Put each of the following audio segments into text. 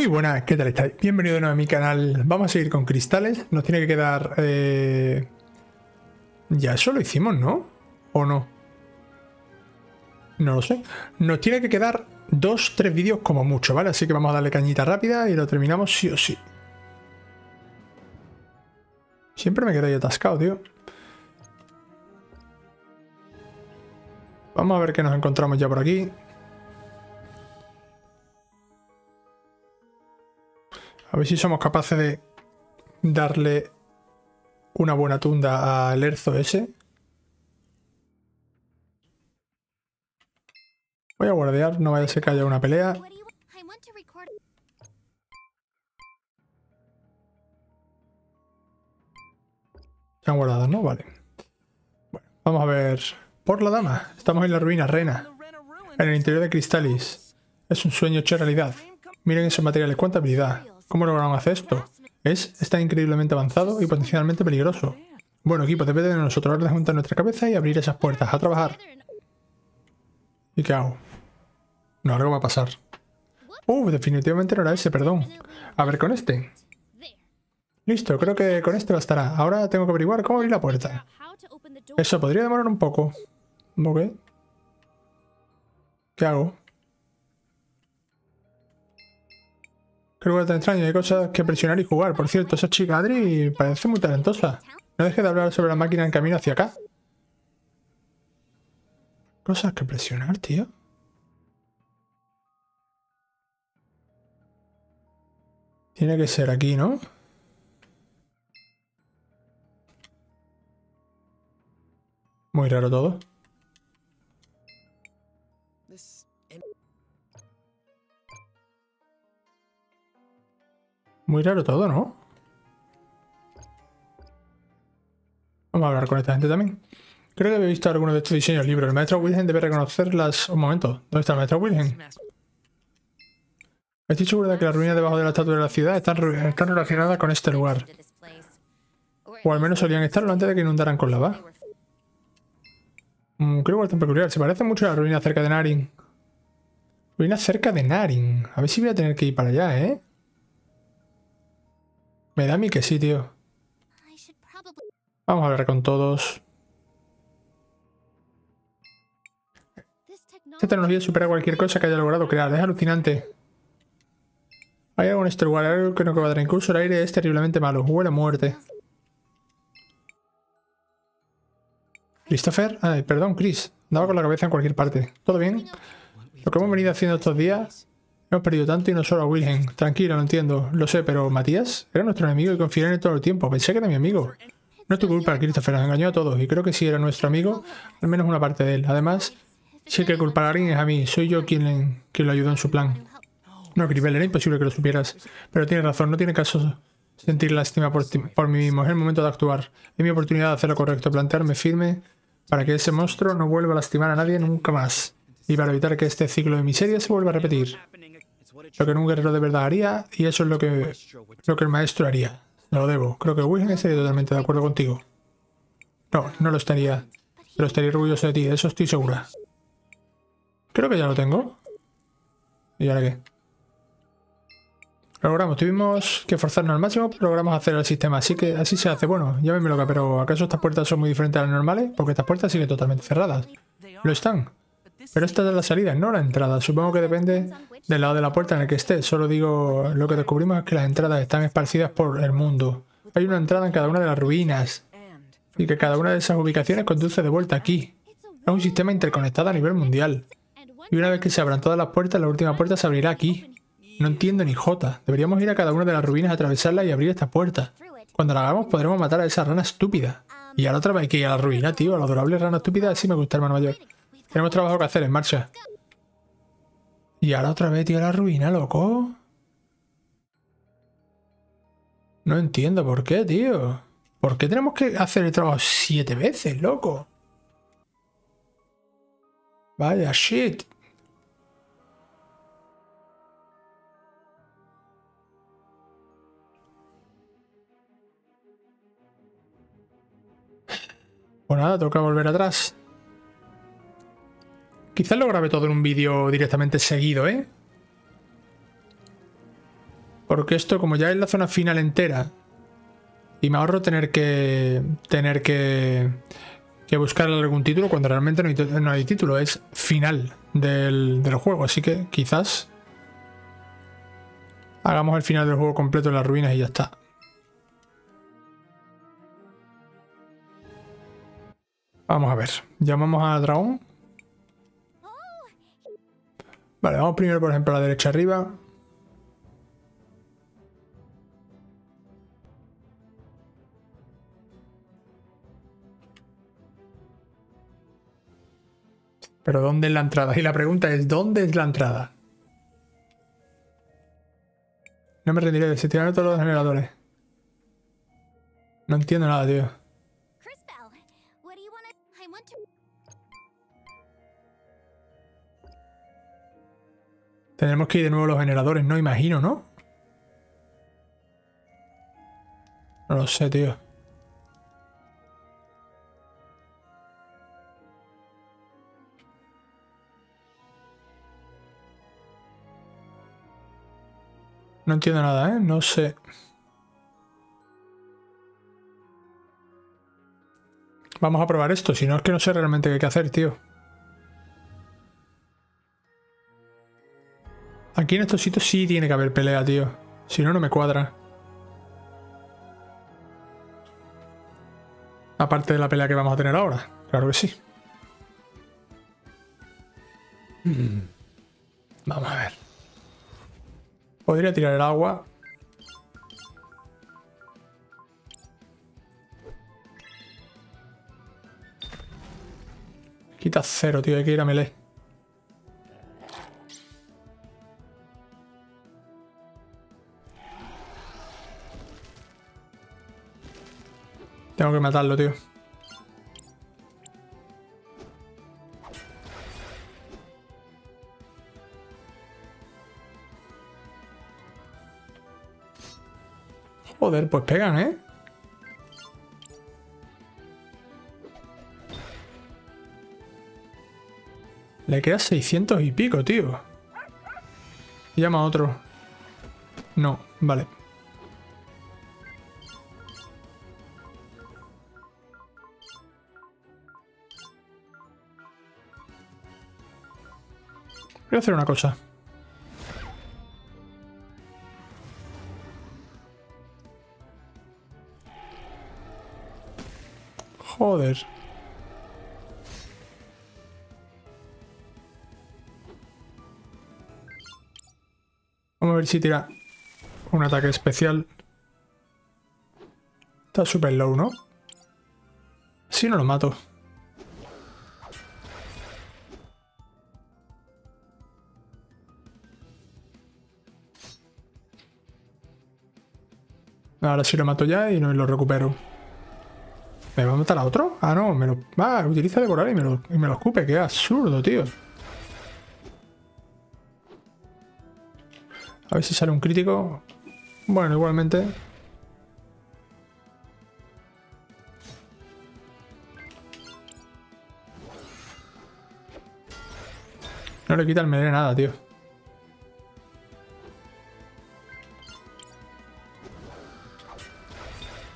Muy buenas, ¿qué tal estáis? Bienvenido de nuevo a mi canal. Vamos a seguir con cristales. Nos tiene que quedar... Eh... Ya eso lo hicimos, ¿no? ¿O no? No lo sé. Nos tiene que quedar dos, tres vídeos como mucho, ¿vale? Así que vamos a darle cañita rápida y lo terminamos sí o sí. Siempre me quedo ahí atascado, tío. Vamos a ver qué nos encontramos ya por aquí. A ver si somos capaces de darle una buena tunda al Erzo ese. Voy a guardear, no vaya a ser que haya una pelea. Se han guardado, ¿no? Vale. Bueno, vamos a ver. Por la dama. Estamos en la ruina, reina. En el interior de Cristalis. Es un sueño hecho realidad. Miren esos materiales, cuánta habilidad. ¿Cómo lograron hacer esto? Es, está increíblemente avanzado y potencialmente peligroso. Bueno, equipo, depende de nosotros ahora de juntar nuestra cabeza y abrir esas puertas. A trabajar. ¿Y qué hago? No, algo va a pasar. Uh, definitivamente no era ese, perdón. A ver con este. Listo, creo que con este bastará. Ahora tengo que averiguar cómo abrir la puerta. Eso podría demorar un poco. ¿Qué hago? Qué lugar tan extraño, hay cosas que presionar y jugar. Por cierto, esa chica Adri parece muy talentosa. No deje de hablar sobre la máquina en camino hacia acá. Cosas que presionar, tío. Tiene que ser aquí, ¿no? Muy raro todo. Muy raro todo, ¿no? Vamos a hablar con esta gente también. Creo que había visto alguno de estos diseños libros. El maestro Wilhelm debe reconocerlas. Un momento. ¿Dónde está el maestro Wilhelm? Estoy seguro de que las ruinas debajo de la estatua de la ciudad están, están relacionadas con este lugar. O al menos solían estarlo antes de que inundaran con lava. Mm, creo que es tan peculiar. Se parece mucho a la ruina cerca de Narin. Ruina cerca de Narin. A ver si voy a tener que ir para allá, ¿eh? Me da a mí que sí, tío. Vamos a hablar con todos. Esta tecnología supera cualquier cosa que haya logrado crear. Es alucinante. Hay algo en este lugar, algo que no cuadra. Incluso el aire es terriblemente malo. Huele a muerte. ¿Christopher? Ay, perdón, Chris. Daba con la cabeza en cualquier parte. ¿Todo bien? Lo que hemos venido haciendo estos días Hemos perdido tanto y no solo a Wilhelm. Tranquilo, lo entiendo. Lo sé, pero Matías era nuestro enemigo y confié en él todo el tiempo. Pensé que era mi amigo. No es tu culpa, Christopher. Nos engañó a todos. Y creo que si era nuestro amigo, al menos una parte de él. Además, hay que culpar a alguien es a mí. Soy yo quien, quien lo ayudó en su plan. No, Gribel, era imposible que lo supieras. Pero tienes razón, no tiene caso sentir lástima por, por mí mismo. Es el momento de actuar. Es mi oportunidad de hacer lo correcto, plantearme firme para que ese monstruo no vuelva a lastimar a nadie nunca más. Y para evitar que este ciclo de miseria se vuelva a repetir lo que un guerrero de verdad haría y eso es lo que, lo que el maestro haría. Lo debo. Creo que Wilhelm estaría totalmente de acuerdo contigo. No, no lo estaría. Pero estaría orgulloso de ti, eso estoy segura. Creo que ya lo tengo. ¿Y ahora qué? Logramos, tuvimos que forzarnos al máximo, pero logramos hacer el sistema. Así que así se hace. Bueno, ya me loca, pero ¿acaso estas puertas son muy diferentes a las normales? Porque estas puertas siguen totalmente cerradas. Lo están. Pero esta es la salida, no la entrada. Supongo que depende del lado de la puerta en el que esté. Solo digo, lo que descubrimos es que las entradas están esparcidas por el mundo. Hay una entrada en cada una de las ruinas. Y que cada una de esas ubicaciones conduce de vuelta aquí. Es un sistema interconectado a nivel mundial. Y una vez que se abran todas las puertas, la última puerta se abrirá aquí. No entiendo ni jota. Deberíamos ir a cada una de las ruinas, atravesarla y abrir esta puerta. Cuando la hagamos podremos matar a esa rana estúpida. Y ahora otra vez hay que ir a la ruina, tío. A la adorable rana estúpida. Así me gusta, hermano mayor. Tenemos trabajo que hacer, en marcha. Y ahora otra vez, tío, la ruina, loco. No entiendo por qué, tío. ¿Por qué tenemos que hacer el trabajo siete veces, loco? Vaya shit. Pues nada, toca volver atrás. Quizás lo grabe todo en un vídeo directamente seguido, ¿eh? Porque esto, como ya es la zona final entera, y me ahorro tener que. tener que. que buscar algún título cuando realmente no hay, título, es final del, del juego. Así que quizás hagamos el final del juego completo en las ruinas y ya está. Vamos a ver. Llamamos a dragón. Vale, vamos primero, por ejemplo, a la derecha arriba. Pero ¿dónde es la entrada? Y la pregunta es, ¿dónde es la entrada? No me rendiré, se tiraron todos los generadores. No entiendo nada, tío. Tendremos que ir de nuevo a los generadores, no imagino, ¿no? No lo sé, tío. No entiendo nada, ¿eh? No sé. Vamos a probar esto, si no es que no sé realmente qué hay que hacer, tío. Aquí en estos sitios sí tiene que haber pelea, tío. Si no, no me cuadra. Aparte de la pelea que vamos a tener ahora. Claro que sí. Hmm. Vamos a ver. Podría tirar el agua. Quita cero, tío. Hay que ir a melee. Tengo que matarlo, tío. Joder, pues pegan, ¿eh? Le queda 600 y pico, tío. Llama a otro. No, vale. Voy a hacer una cosa. Joder. Vamos a ver si tira un ataque especial. Está súper low, ¿no? Si no lo mato. Ahora sí lo mato ya y no lo recupero. ¿Me va a matar a otro? Ah, no, me lo... Ah, utiliza decorar y me lo, y me lo escupe. Qué absurdo, tío. A ver si sale un crítico. Bueno, igualmente... No le quita el melee nada, tío.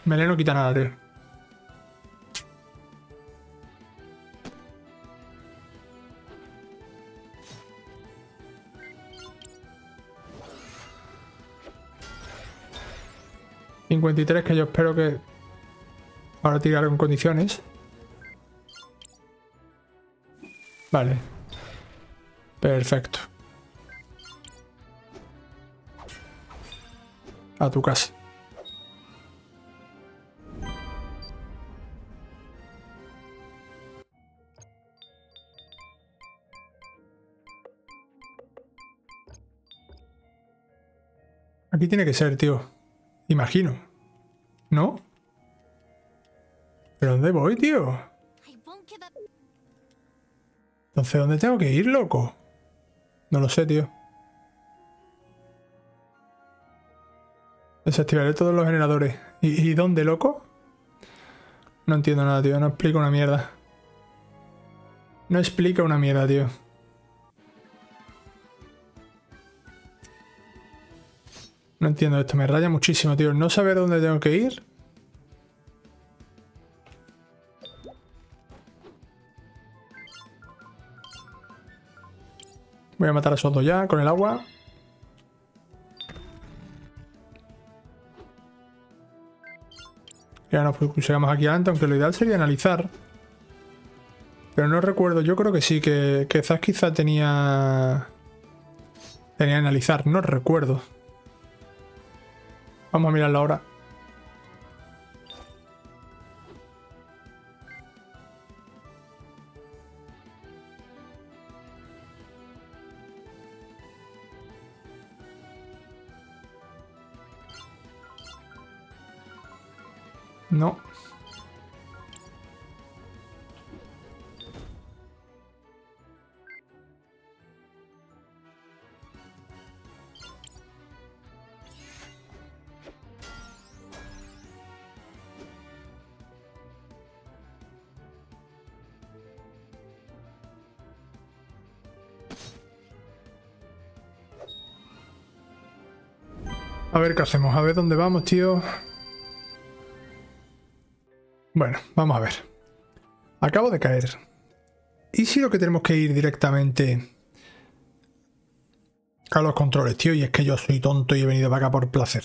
Melee no quita nada, tío. ...53 que yo espero que... Ahora tirar en condiciones. Vale. Perfecto. A tu casa. Aquí tiene que ser, tío. Imagino. ¿No? ¿Pero dónde voy, tío? Entonces, ¿dónde tengo que ir, loco? No lo sé, tío. Desactivaré todos los generadores. ¿Y, ¿Y, dónde, loco? No entiendo nada, tío. No explica una mierda. No explica una mierda, tío. No entiendo esto, me raya muchísimo, tío. No saber dónde tengo que ir. Voy a matar a esos dos ya con el agua. Ya nos llegamos aquí adelante, aunque lo ideal sería analizar. Pero no recuerdo, yo creo que sí, que, quizás quizá tenía... Tenía analizar, no recuerdo. Vamos a mirarlo ahora. Ver qué hacemos, a ver dónde vamos, tío. Bueno, vamos a ver. Acabo de caer. ¿Y si lo que tenemos que ir directamente a los controles, tío? Y es que yo soy tonto y he venido para acá por placer.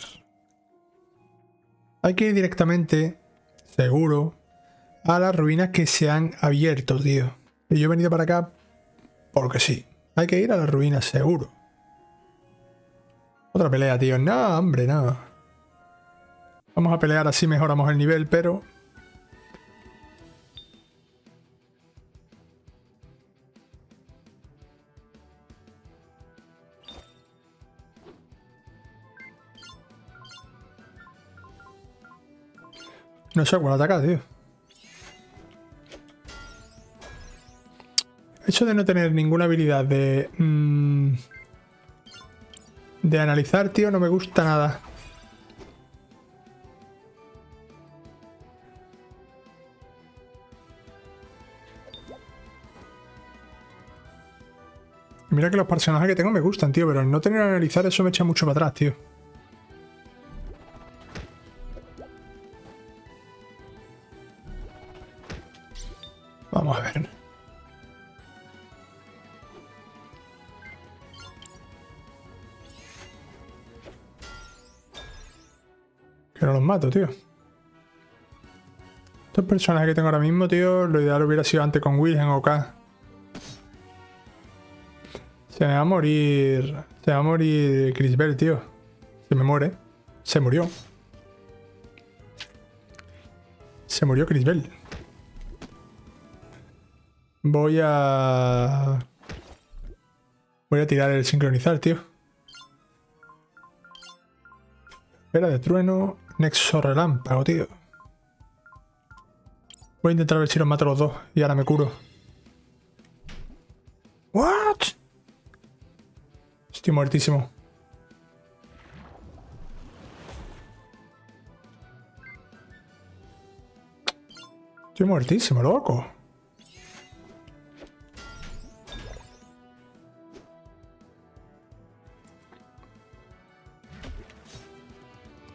Hay que ir directamente, seguro, a las ruinas que se han abierto, tío. Y yo he venido para acá porque sí. Hay que ir a las ruinas, seguro. Otra pelea, tío. No, hombre, no. Vamos a pelear así mejoramos el nivel, pero No sé cuál atacar, tío. Eso de no tener ninguna habilidad de... Mm, de analizar, tío, no me gusta nada. Mira que los personajes que tengo me gustan, tío, pero no tener analizar eso me echa mucho para atrás, tío. Que no los mato, tío. Estos personajes que tengo ahora mismo, tío, lo ideal hubiera sido antes con Wilhelm o K. Se me va a morir... Se va a morir Chris Bell, tío. Se me muere. Se murió. Se murió Chris Bell. Voy a... Voy a tirar el sincronizar, tío. Espera de trueno, nexo relámpago, tío. Voy a intentar ver si los mato los dos y ahora me curo. ¿What? Estoy muertísimo. Estoy muertísimo, loco.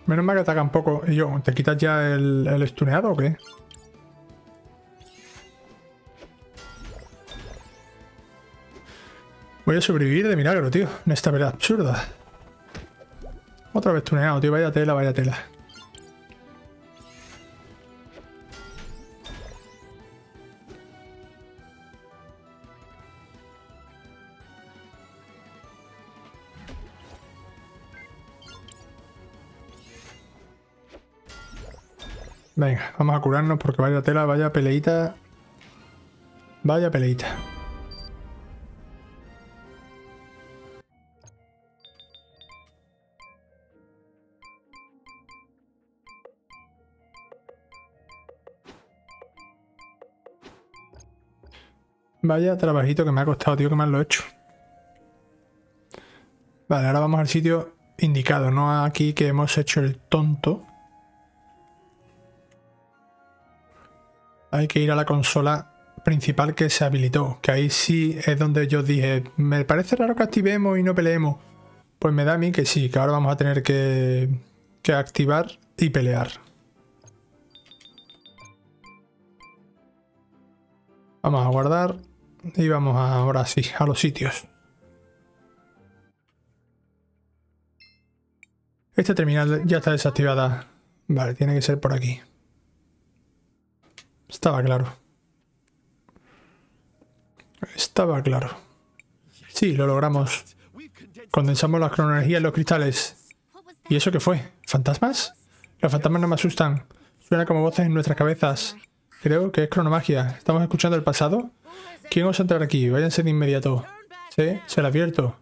Menos mal que atacan poco. Y yo, ¿te quitas ya el, el estuneado o qué? Voy a sobrevivir de milagro, tío. En esta pelea absurda. Otra vez tuneado, tío. Vaya tela, vaya tela. Venga, vamos a curarnos porque vaya tela, vaya peleita. Vaya peleita. Vaya trabajito que me ha costado, tío, que mal lo he hecho. Vale, ahora vamos al sitio indicado, no aquí que hemos hecho el tonto. Hay que ir a la consola principal que se habilitó, que ahí sí es donde yo dije, me parece raro que activemos y no peleemos. Pues me da a mí que sí, que ahora vamos a tener que, activar y pelear. Vamos a guardar y vamos ahora sí a los sitios. Esta terminal ya está desactivada. Vale, tiene que ser por aquí. Estaba claro. Estaba claro. Sí, lo logramos. Condensamos la cronoenergía en los cristales. ¿Y eso qué fue? ¿Fantasmas? Los fantasmas no me asustan. Suena como voces en nuestras cabezas. Creo que es cronomagia. ¿Estamos escuchando el pasado? ¿Quién os entrar aquí? Váyanse de inmediato. Sí, se lo advierto.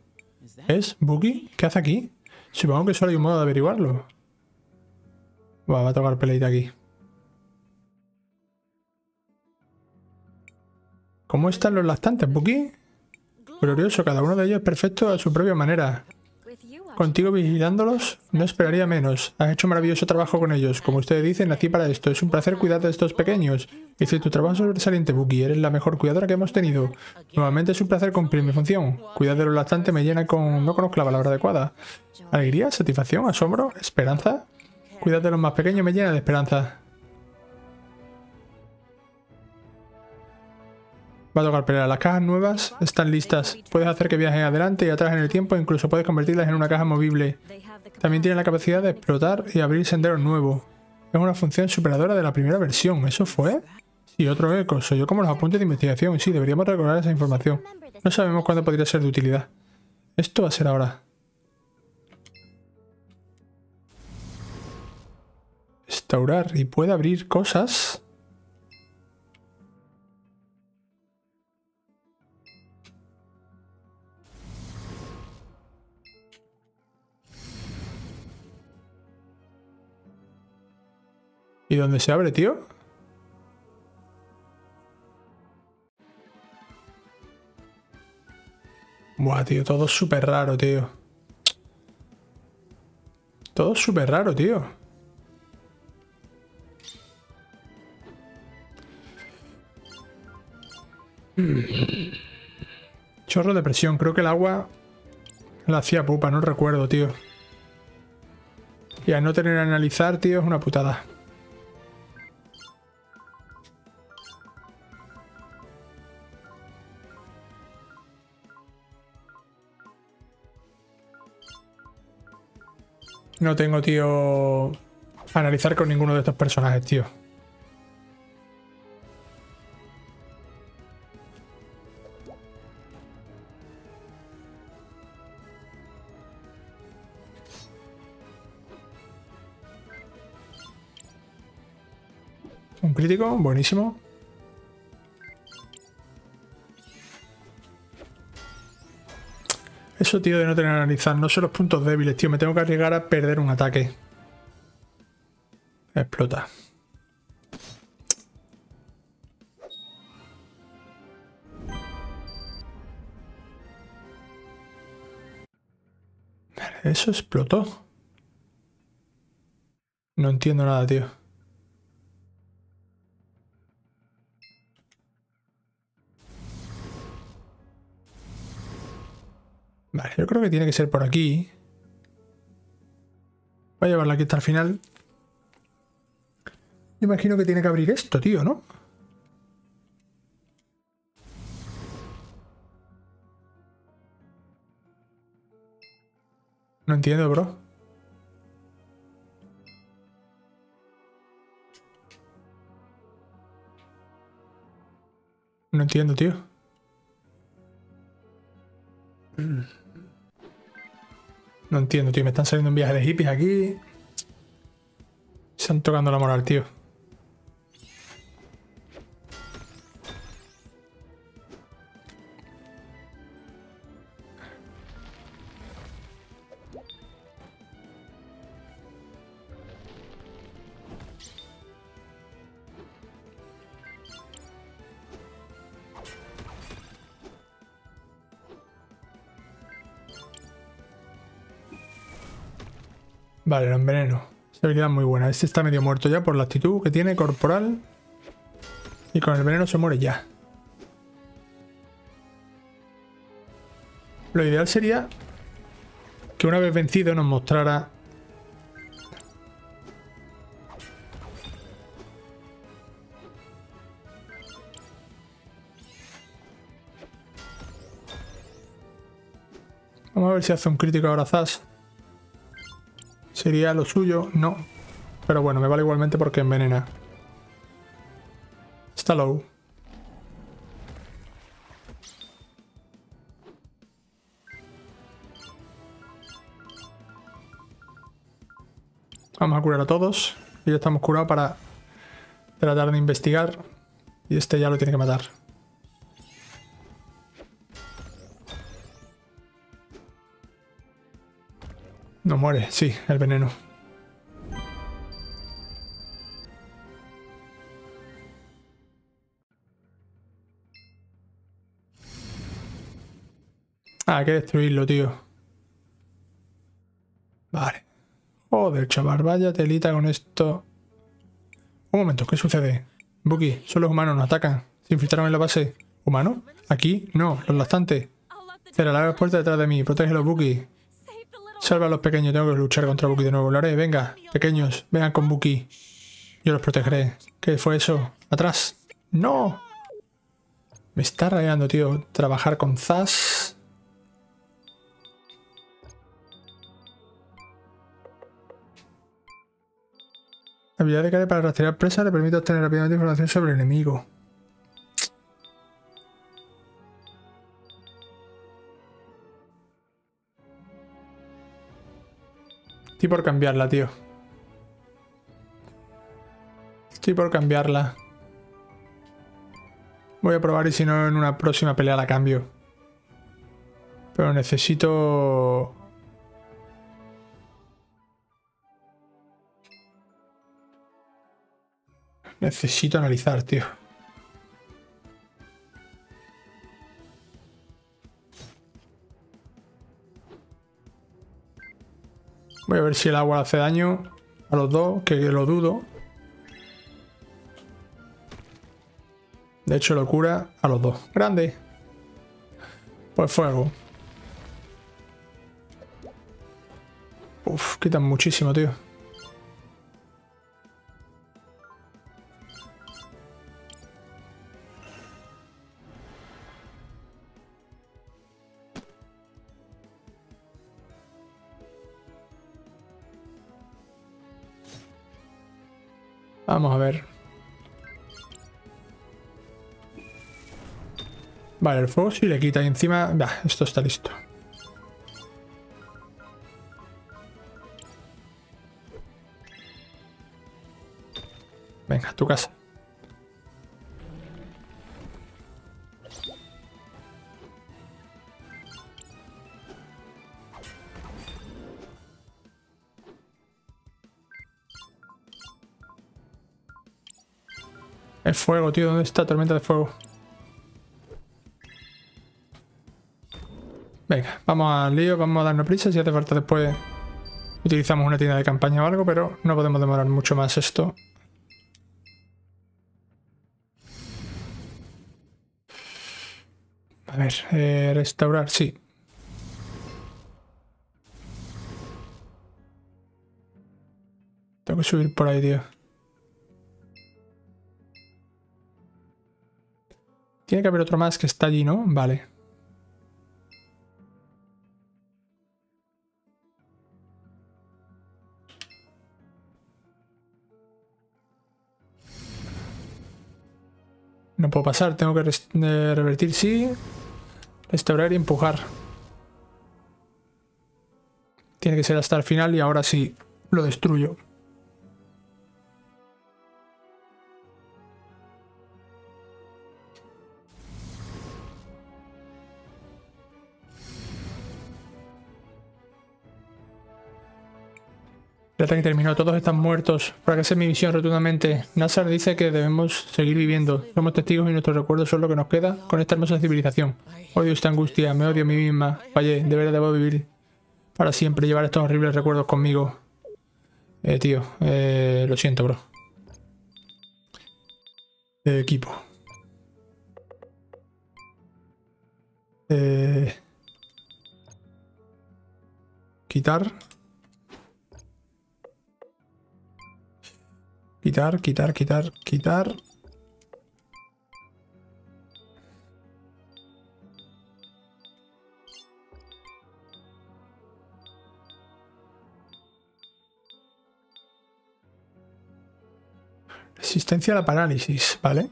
¿Es? ¿Boogie? ¿Qué hace aquí? Supongo que solo hay un modo de averiguarlo. va a tocar peleita aquí. ¿Cómo están los lactantes, Buki? Glorioso, cada uno de ellos es perfecto a su propia manera. Contigo vigilándolos, no esperaría menos. Has hecho un maravilloso trabajo con ellos. Como ustedes dicen, nací para esto. Es un placer cuidar de estos pequeños. Dice, tu trabajo es sobresaliente, Buki. Eres la mejor cuidadora que hemos tenido. Nuevamente es un placer cumplir mi función. Cuidar de los lactantes me llena con... no conozco la palabra adecuada. ¿Alegría? ¿Satisfacción? ¿Asombro? ¿Esperanza? Cuidar de los más pequeños me llena de esperanza. Va a tocar pelear. Las cajas nuevas están listas. Puedes hacer que viajen adelante y atrás en el tiempo, incluso puedes convertirlas en una caja movible. También tiene la capacidad de explotar y abrir senderos nuevos. Es una función superadora de la primera versión. ¿Eso fue? Sí, otro eco. Soy yo como los apuntes de investigación. Sí, deberíamos recordar esa información. No sabemos cuándo podría ser de utilidad. Esto va a ser ahora. Restaurar y puede abrir cosas. ¿Y dónde se abre, tío? Buah, tío, todo súper raro, tío. Todo súper raro, tío. Chorro de presión. Creo que el agua la hacía pupa, no recuerdo, tío. Y al no tener que analizar, tío, es una putada. No tengo, tío, analizar con ninguno de estos personajes, tío. Un crítico, buenísimo. Eso, tío, de no tener analizar. No son los puntos débiles, tío. Me tengo que arriesgar a perder un ataque. Explota. Eso explotó. No entiendo nada, tío. Vale, yo creo que tiene que ser por aquí. Voy a llevarla aquí hasta el final. Imagino que tiene que abrir esto, tío, ¿no? No entiendo, bro. No entiendo, tío. No entiendo, tío. Me están saliendo un viaje de hippies aquí. Se están tocando la moral, tío. Vale, lo enveneno. Esa habilidad muy buena. Este está medio muerto ya por la actitud que tiene corporal. Y con el veneno se muere ya. Lo ideal sería que una vez vencido nos mostrara Vamos a ver si hace un crítico ahora. Sería lo suyo, no. Pero bueno, me vale igualmente porque envenena. Está low. Vamos a curar a todos. Y ya estamos curados para tratar de investigar. Y este ya lo tiene que matar. Muere, sí, el veneno. Ah, hay que destruirlo, tío. Vale. Joder, chaval, vaya telita con esto. Un momento, ¿qué sucede? Buki, solo los humanos nos atacan. ¿Se infiltraron en la base? ¿Humano? ¿Aquí? No, los lactantes. Cerra la puerta detrás de mí. Protégelo, Buki. Salva a los pequeños, tengo que luchar contra Buki de nuevo. Lo haré, venga. Pequeños, vengan con Buki. Yo los protegeré. ¿Qué fue eso? ¡Atrás! ¡No! Me está rayando, tío. Trabajar con Zas. habilidad de Kare para rastrear presa le permite obtener rápidamente información sobre el enemigo. Estoy por cambiarla, tío. Estoy por cambiarla. Voy a probar y si no en una próxima pelea la cambio. Pero necesito... Necesito analizar, tío. Voy a ver si el agua hace daño a los dos, que lo dudo. De hecho lo cura a los dos. Grande. Pues fuego. Uf, quitan muchísimo, tío. Vamos a ver. Vale, el fuego si le quita encima... Bah, esto está listo. Venga, tu casa. Fuego, tío. ¿Dónde está tormenta de fuego? Venga, vamos al lío, vamos a darnos prisa. Si hace falta después utilizamos una tienda de campaña o algo, pero no podemos demorar mucho más esto. A ver, eh, restaurar, sí. Tengo que subir por ahí, tío. Tiene que haber otro más que está allí, ¿no? Vale. No puedo pasar, tengo que eh, revertir, sí. Restaurar y empujar. Tiene que ser hasta el final y ahora sí lo destruyo. Ataque terminó, todos están muertos. Hacer mi misión rotundamente. Nazar dice que debemos seguir viviendo. Somos testigos y nuestros recuerdos son lo que nos queda con esta hermosa civilización. Odio esta angustia, me odio a mí misma. Fallé, de verdad debo vivir para siempre, llevar estos horribles recuerdos conmigo. Eh, tío, eh, lo siento, bro. Eh, equipo. Eh... quitar. Quitar, quitar, quitar, quitar. Resistencia a la parálisis, ¿vale?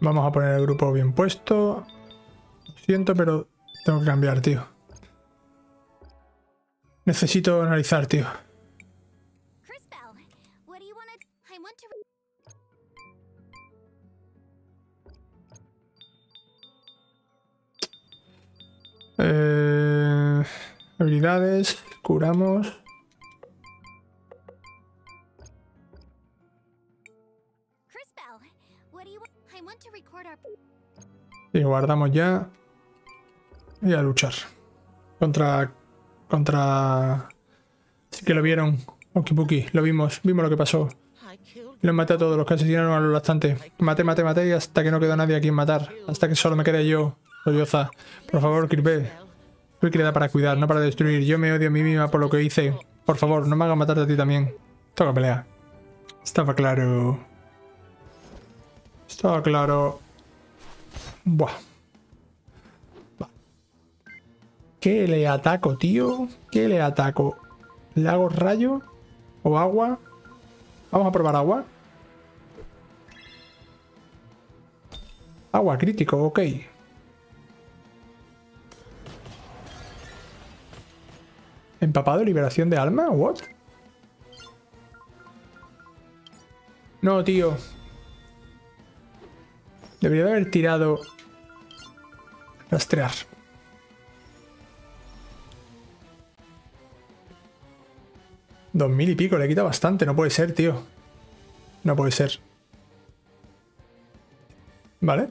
Vamos a poner el grupo bien puesto. Lo siento, pero tengo que cambiar, tío. Necesito analizar, tío. Eh, habilidades, curamos. Y guardamos ya. Y a luchar. Contra... Contra... Sí que lo vieron. Okipuki, lo vimos. Vimos lo que pasó. Los maté a todos los que asesinaron a los lastantes. Maté, maté, maté y hasta que no quedó nadie a quien matar. Hasta que solo me quedé yo, Soyoza. Por favor, Kirby. Fui creada para cuidar, no para destruir. Yo me odio a mí misma por lo que hice. Por favor, no me hagas matarte a ti también. Toca pelea. Estaba claro. Estaba claro. Buah. ¿Qué le ataco, tío? ¿Qué le ataco? ¿Le hago rayo? ¿O agua? Vamos a probar agua. Agua, crítico, ok. ¿Empapado, liberación de alma? ¿What? No, tío. Debería de haber tirado... Rastrear. Dos mil y pico, le quita bastante. No puede ser, tío. No puede ser. Vale.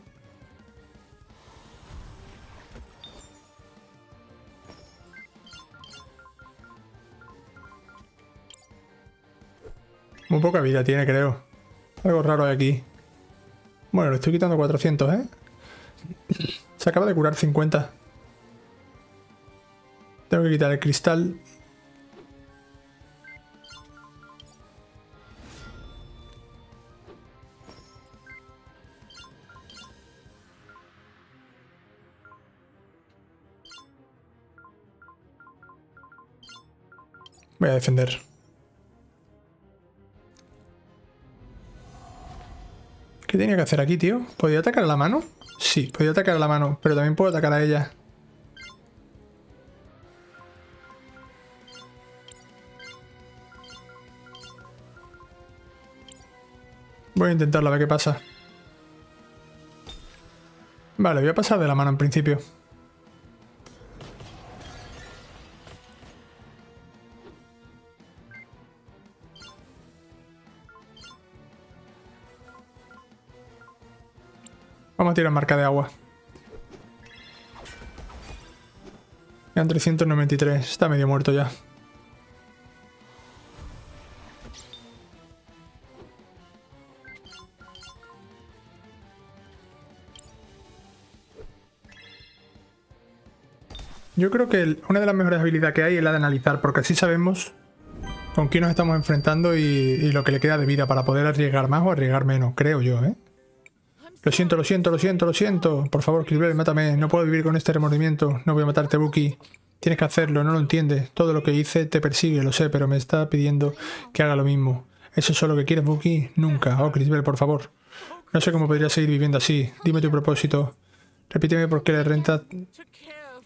Muy poca vida tiene, creo. Algo raro hay aquí. Bueno, le estoy quitando 400, ¿eh? Se acaba de curar 50. Tengo que quitar el cristal. Voy a defender. ¿Qué tenía que hacer aquí, tío? ¿Podía atacar a la mano? Sí, podía atacar a la mano, pero también puedo atacar a ella. Voy a intentarlo, a ver qué pasa. Vale, voy a pasar de la mano en principio. Vamos a tirar marca de agua. Quedan 393. Está medio muerto ya. Yo creo que una de las mejores habilidades que hay es la de analizar, porque así sabemos con quién nos estamos enfrentando y, y lo que le queda de vida para poder arriesgar más o arriesgar menos, creo yo, ¿eh? Lo siento, lo siento, lo siento, lo siento. Por favor, Kiribel, mátame. No puedo vivir con este remordimiento. No voy a matarte, Buki. Tienes que hacerlo, no lo entiendes. Todo lo que hice te persigue, lo sé, pero me está pidiendo que haga lo mismo. ¿Eso es lo que quieres, Buki? Nunca. Oh, Crisbel, por favor. No sé cómo podría seguir viviendo así. Dime tu propósito. Repíteme por qué le renta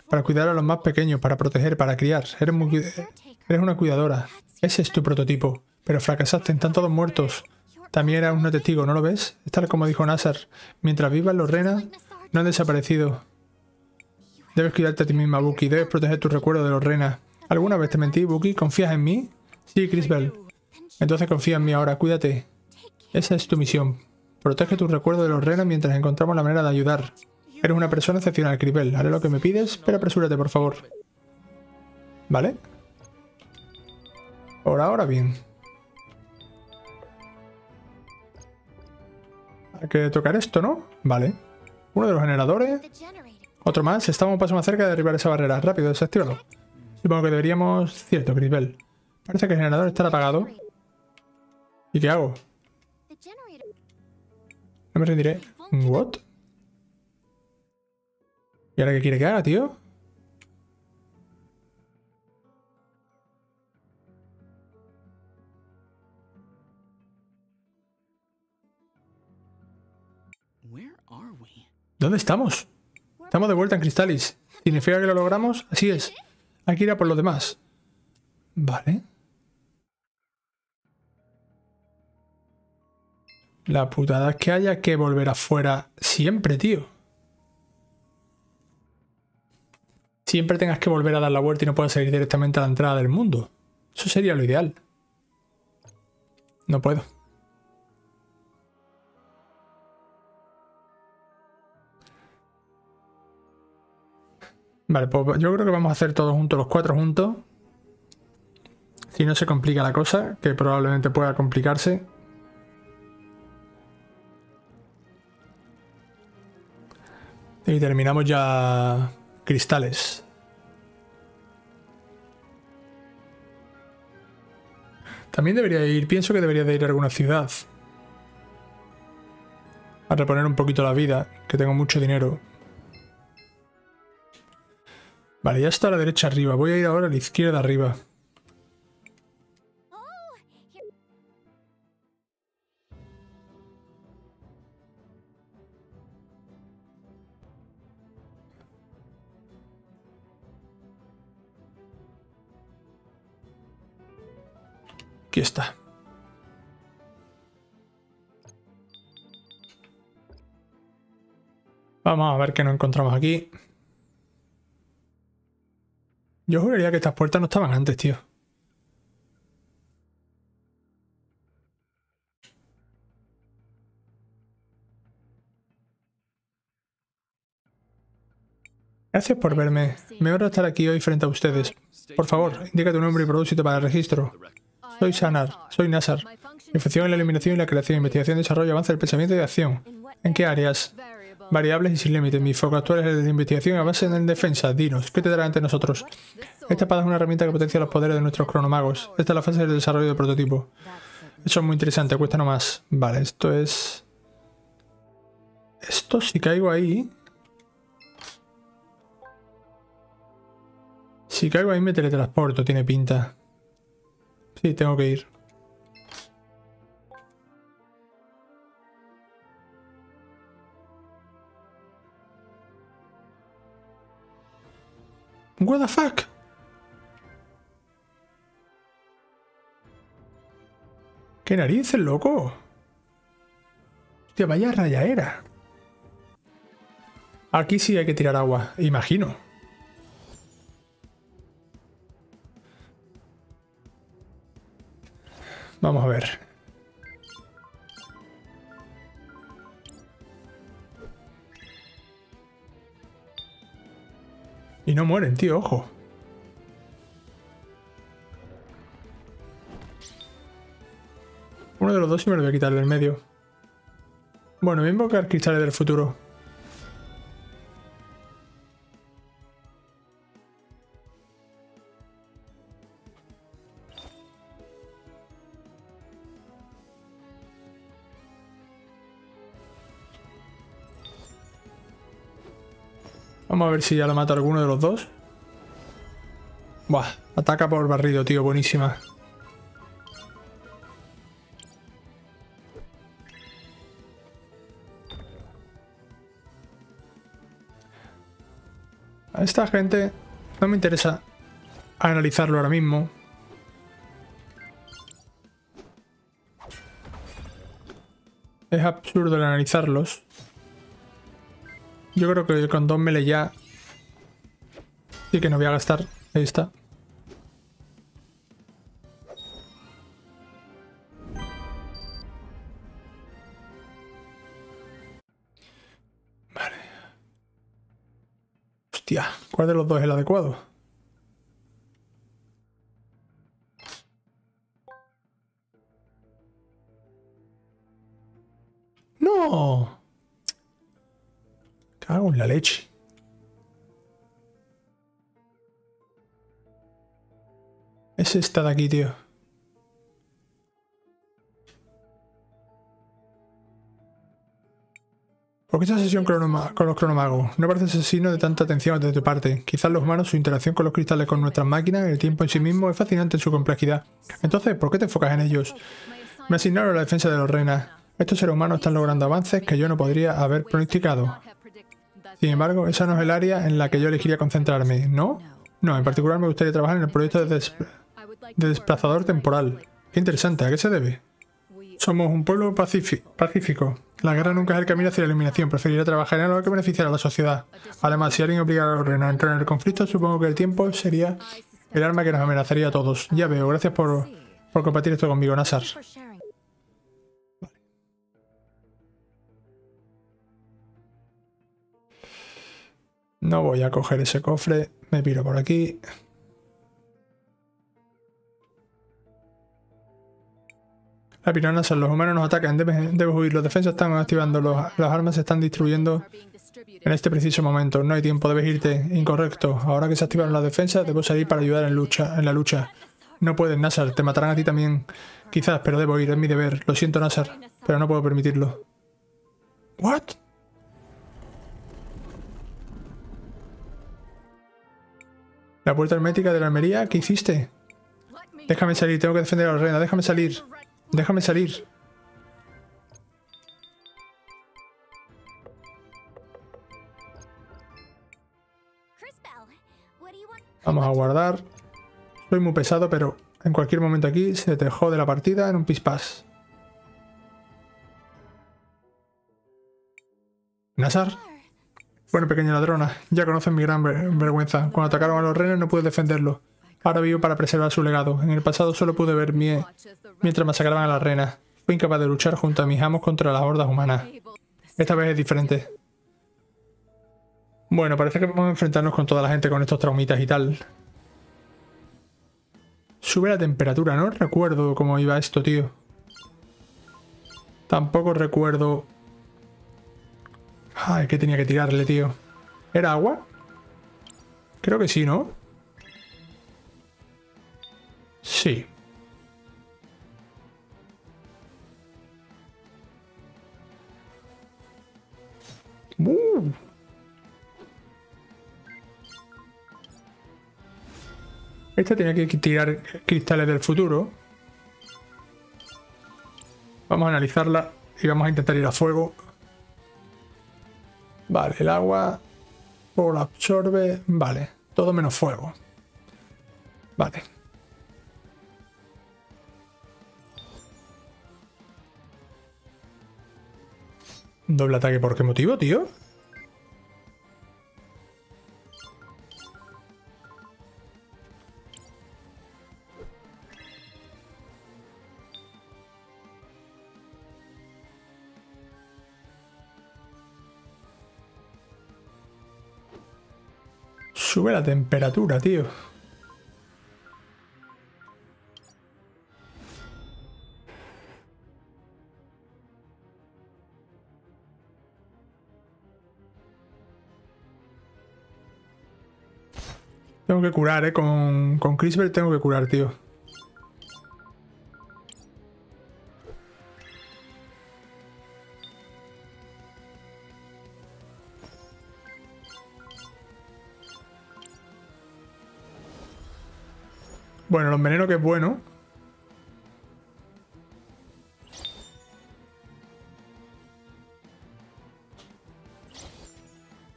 para cuidar a los más pequeños, para proteger, para criar. Eres, muy, eres una cuidadora. Ese es tu prototipo. Pero fracasaste, están todos muertos. También era un testigo, ¿no lo ves? Es tal como dijo Nasser. Mientras vivas, los Rena no han desaparecido. Debes cuidarte a ti misma, Buki. Debes proteger tu recuerdo de los Rena. ¿Alguna vez te mentí, Buki? ¿Confías en mí? Sí, Crisbel. Entonces confía en mí ahora. Cuídate. Esa es tu misión. Protege tu recuerdo de los Rena mientras encontramos la manera de ayudar. Eres una persona excepcional, Cripel. Haré lo que me pides, pero apresúrate, por favor. ¿Vale? Por ahora bien. Hay que tocar esto, ¿no? Vale. Uno de los generadores. Otro más. Estamos un paso más cerca de derribar esa barrera. Rápido, desactívalo. Supongo que deberíamos... Cierto, Cripel. Parece que el generador está apagado. ¿Y qué hago? No me rendiré. ¿What? ¿Y ahora qué quiere que haga, tío? ¿Dónde estamos? Estamos de vuelta en Cristalis. ¿Significa que lo logramos? Así es. Hay que ir a por los demás. Vale. La putada es que haya que volver afuera siempre, tío. Siempre tengas que volver a dar la vuelta y no puedas salir directamente a la entrada del mundo. Eso sería lo ideal. No puedo. Vale, pues yo creo que vamos a hacer todos juntos, los cuatro juntos. Si no se complica la cosa, que probablemente pueda complicarse. Y terminamos ya cristales. También debería ir, pienso que debería de ir a alguna ciudad. A reponer un poquito la vida, que tengo mucho dinero. Vale, ya está a la derecha arriba. Voy a ir ahora a la izquierda arriba. Aquí está. Vamos a ver qué nos encontramos aquí. Yo juraría que estas puertas no estaban antes, tío. Gracias por verme. Me honra estar aquí hoy frente a ustedes. Por favor, indica tu nombre y propósito para el registro. Soy Sanar, soy Nasar. Mi función en la eliminación y la creación, investigación, desarrollo, avance del pensamiento y de acción. ¿En qué áreas? Variables y sin límites. Mi foco actual es de investigación y avance en defensa. Dinos, ¿qué te dará ante nosotros? Esta espada es una herramienta que potencia los poderes de nuestros cronomagos. Esta es la fase del desarrollo del prototipo. Eso es muy interesante, cuesta nomás. Vale, esto es... Esto si caigo ahí... Si caigo ahí me teletransporto, tiene pinta. Sí, tengo que ir. What the fuck? ¿Qué narices, loco? Hostia, vaya era. Aquí sí hay que tirar agua, imagino. Vamos a ver. Y no mueren, tío, ojo. Uno de los dos y me lo voy a quitar del medio. Bueno, voy a invocar cristales del futuro. Vamos a ver si ya lo mata alguno de los dos. Buah, ataca por barrido, tío, buenísima. A esta gente no me interesa analizarlo ahora mismo. Es absurdo el analizarlos. Yo creo que con dos mele ya... Sí que no voy a gastar. Ahí está. Vale. Hostia, ¿cuál de los dos es el adecuado? ¡No! Cago en la leche. Es esta de aquí, tío. ¿Por qué esta sesión con los cronomagos? No parece asesino de tanta atención de tu parte. Quizás los humanos, su interacción con los cristales con nuestras máquinas, el tiempo en sí mismo, es fascinante en su complejidad. Entonces, ¿por qué te enfocas en ellos? Me asignaron la defensa de los reinas. Estos seres humanos están logrando avances que yo no podría haber pronosticado. Sin embargo, esa no es el área en la que yo elegiría concentrarme, ¿no? No, en particular me gustaría trabajar en el proyecto de, de desplazador temporal. Qué interesante, ¿a qué se debe? Somos un pueblo pacífico. La guerra nunca es el camino hacia la eliminación. Preferiría trabajar en algo que beneficiara a la sociedad. Además, si alguien obliga a los reinos a entrar en el conflicto, supongo que el tiempo sería el arma que nos amenazaría a todos. Ya veo, gracias por, por compartir esto conmigo, Nasar. No voy a coger ese cofre. Me piro por aquí. La pirana son los humanos nos atacan, debes, huir. Los defensas están activando, las armas se están destruyendo en este preciso momento. No hay tiempo, debes irte. Incorrecto. Ahora que se activaron las defensas, debo salir para ayudar en, lucha, en la lucha. No puedes, Nasar. Te matarán a ti también. Quizás, pero debo ir. Es mi deber. Lo siento, Nasar. Pero no puedo permitirlo. ¿What? La puerta hermética de la armería, ¿qué hiciste? Déjame salir, tengo que defender a la reina. Déjame salir. Déjame salir. Vamos a guardar. Soy muy pesado, pero en cualquier momento aquí se te jode la partida en un pispás. Nasar. Bueno, pequeña ladrona, ya conoces mi gran vergüenza. Cuando atacaron a los renos no pude defenderlo. Ahora vivo para preservar su legado. En el pasado solo pude ver mie mientras masacraban a la reina. Fui incapaz de luchar junto a mis amos contra las hordas humanas. Esta vez es diferente. Bueno, parece que vamos a enfrentarnos con toda la gente con estos traumitas y tal. Sube la temperatura, no recuerdo cómo iba esto, tío. Tampoco recuerdo... Ay, ¿qué tenía que tirarle, tío? ¿Era agua? Creo que sí, ¿no? Sí. Uh. Esta tenía que tirar cristales del futuro. Vamos a analizarla y vamos a intentar ir a fuego. Vale, el agua. Fuego la absorbe. Vale, todo menos fuego. Vale. Doble ataque, ¿por qué motivo, tío? Sube la temperatura, tío. Tengo que curar, ¿eh? Con, con Crisper tengo que curar, tío. Bueno, los venenos que es bueno.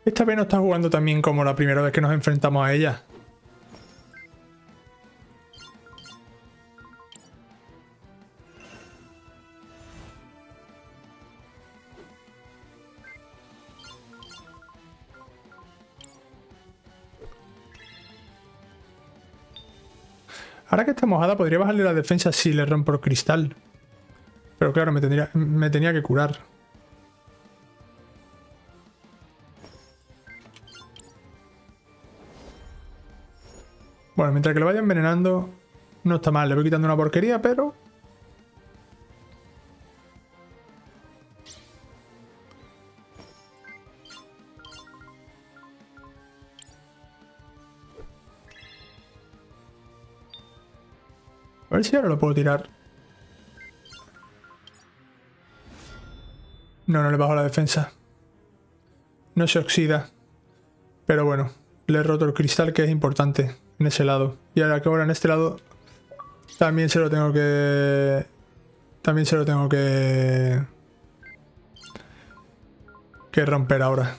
Esta vez no está jugando también como la primera vez que nos enfrentamos a ella. mojada podría bajarle la defensa si le rompo el cristal. Pero claro, me, tendría, me tenía que curar. Bueno, mientras que lo vaya envenenando, no está mal. Le voy quitando una porquería, pero A ver si ahora lo puedo tirar. No, no le bajo la defensa. No se oxida. Pero bueno, le he roto el cristal que es importante en ese lado. Y ahora que ahora en este lado también se lo tengo que... También se lo tengo que... Que romper ahora.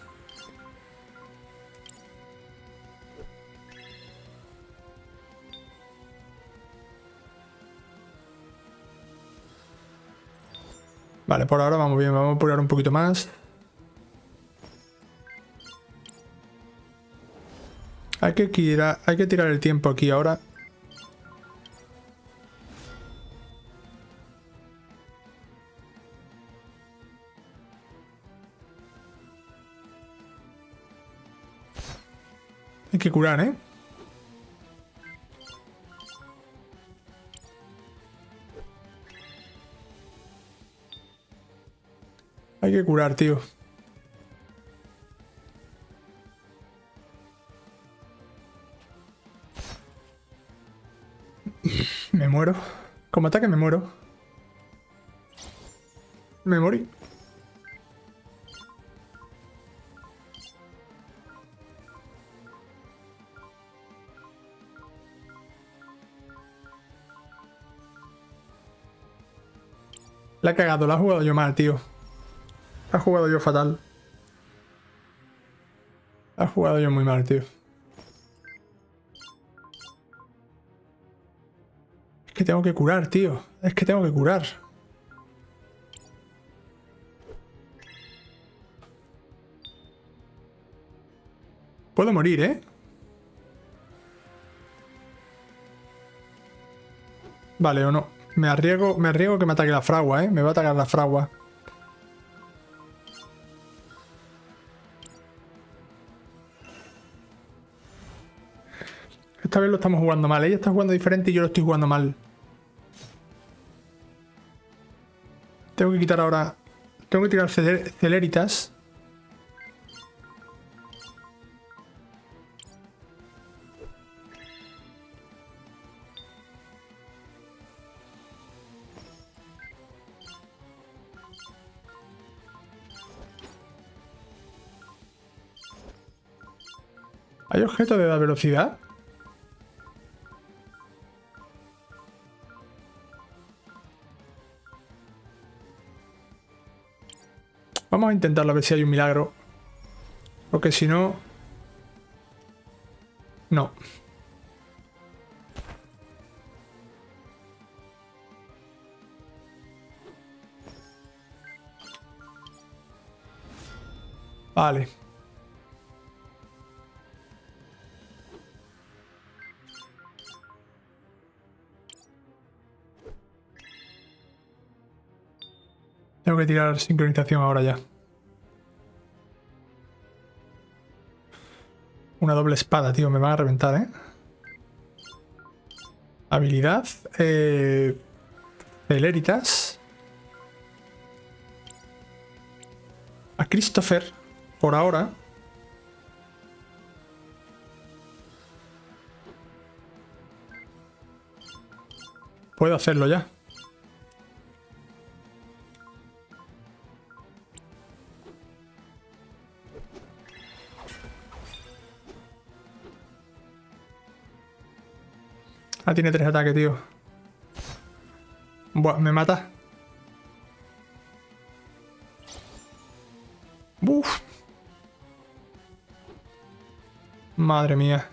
Vale, por ahora vamos bien. Vamos a apurar un poquito más. Hay que, tirar, hay que tirar el tiempo aquí ahora. Hay que curar, ¿eh? Hay que curar, tío. Me muero. Como ataque me muero. Me morí. La he cagado, la he jugado yo mal, tío. Ha jugado yo fatal. Ha jugado yo muy mal, tío. Es que tengo que curar, tío. Es que tengo que curar. Puedo morir, ¿eh? Vale, o no. Me arriesgo, me arriesgo que me ataque la fragua, ¿eh? Me va a atacar la fragua. Esta vez lo estamos jugando mal. Ella está jugando diferente y yo lo estoy jugando mal. Tengo que quitar ahora... Tengo que tirar celeritas. ¿Hay objeto de la velocidad? Vamos a intentarlo a ver si hay un milagro. Porque si no... No. Vale. Tengo que tirar sincronización ahora ya. Una doble espada, tío. Me van a reventar, ¿eh? Habilidad. Eh. A Christopher, por ahora. Puedo hacerlo ya. Ah, tiene tres ataques, tío. Buah, me mata. Uf. Madre mía.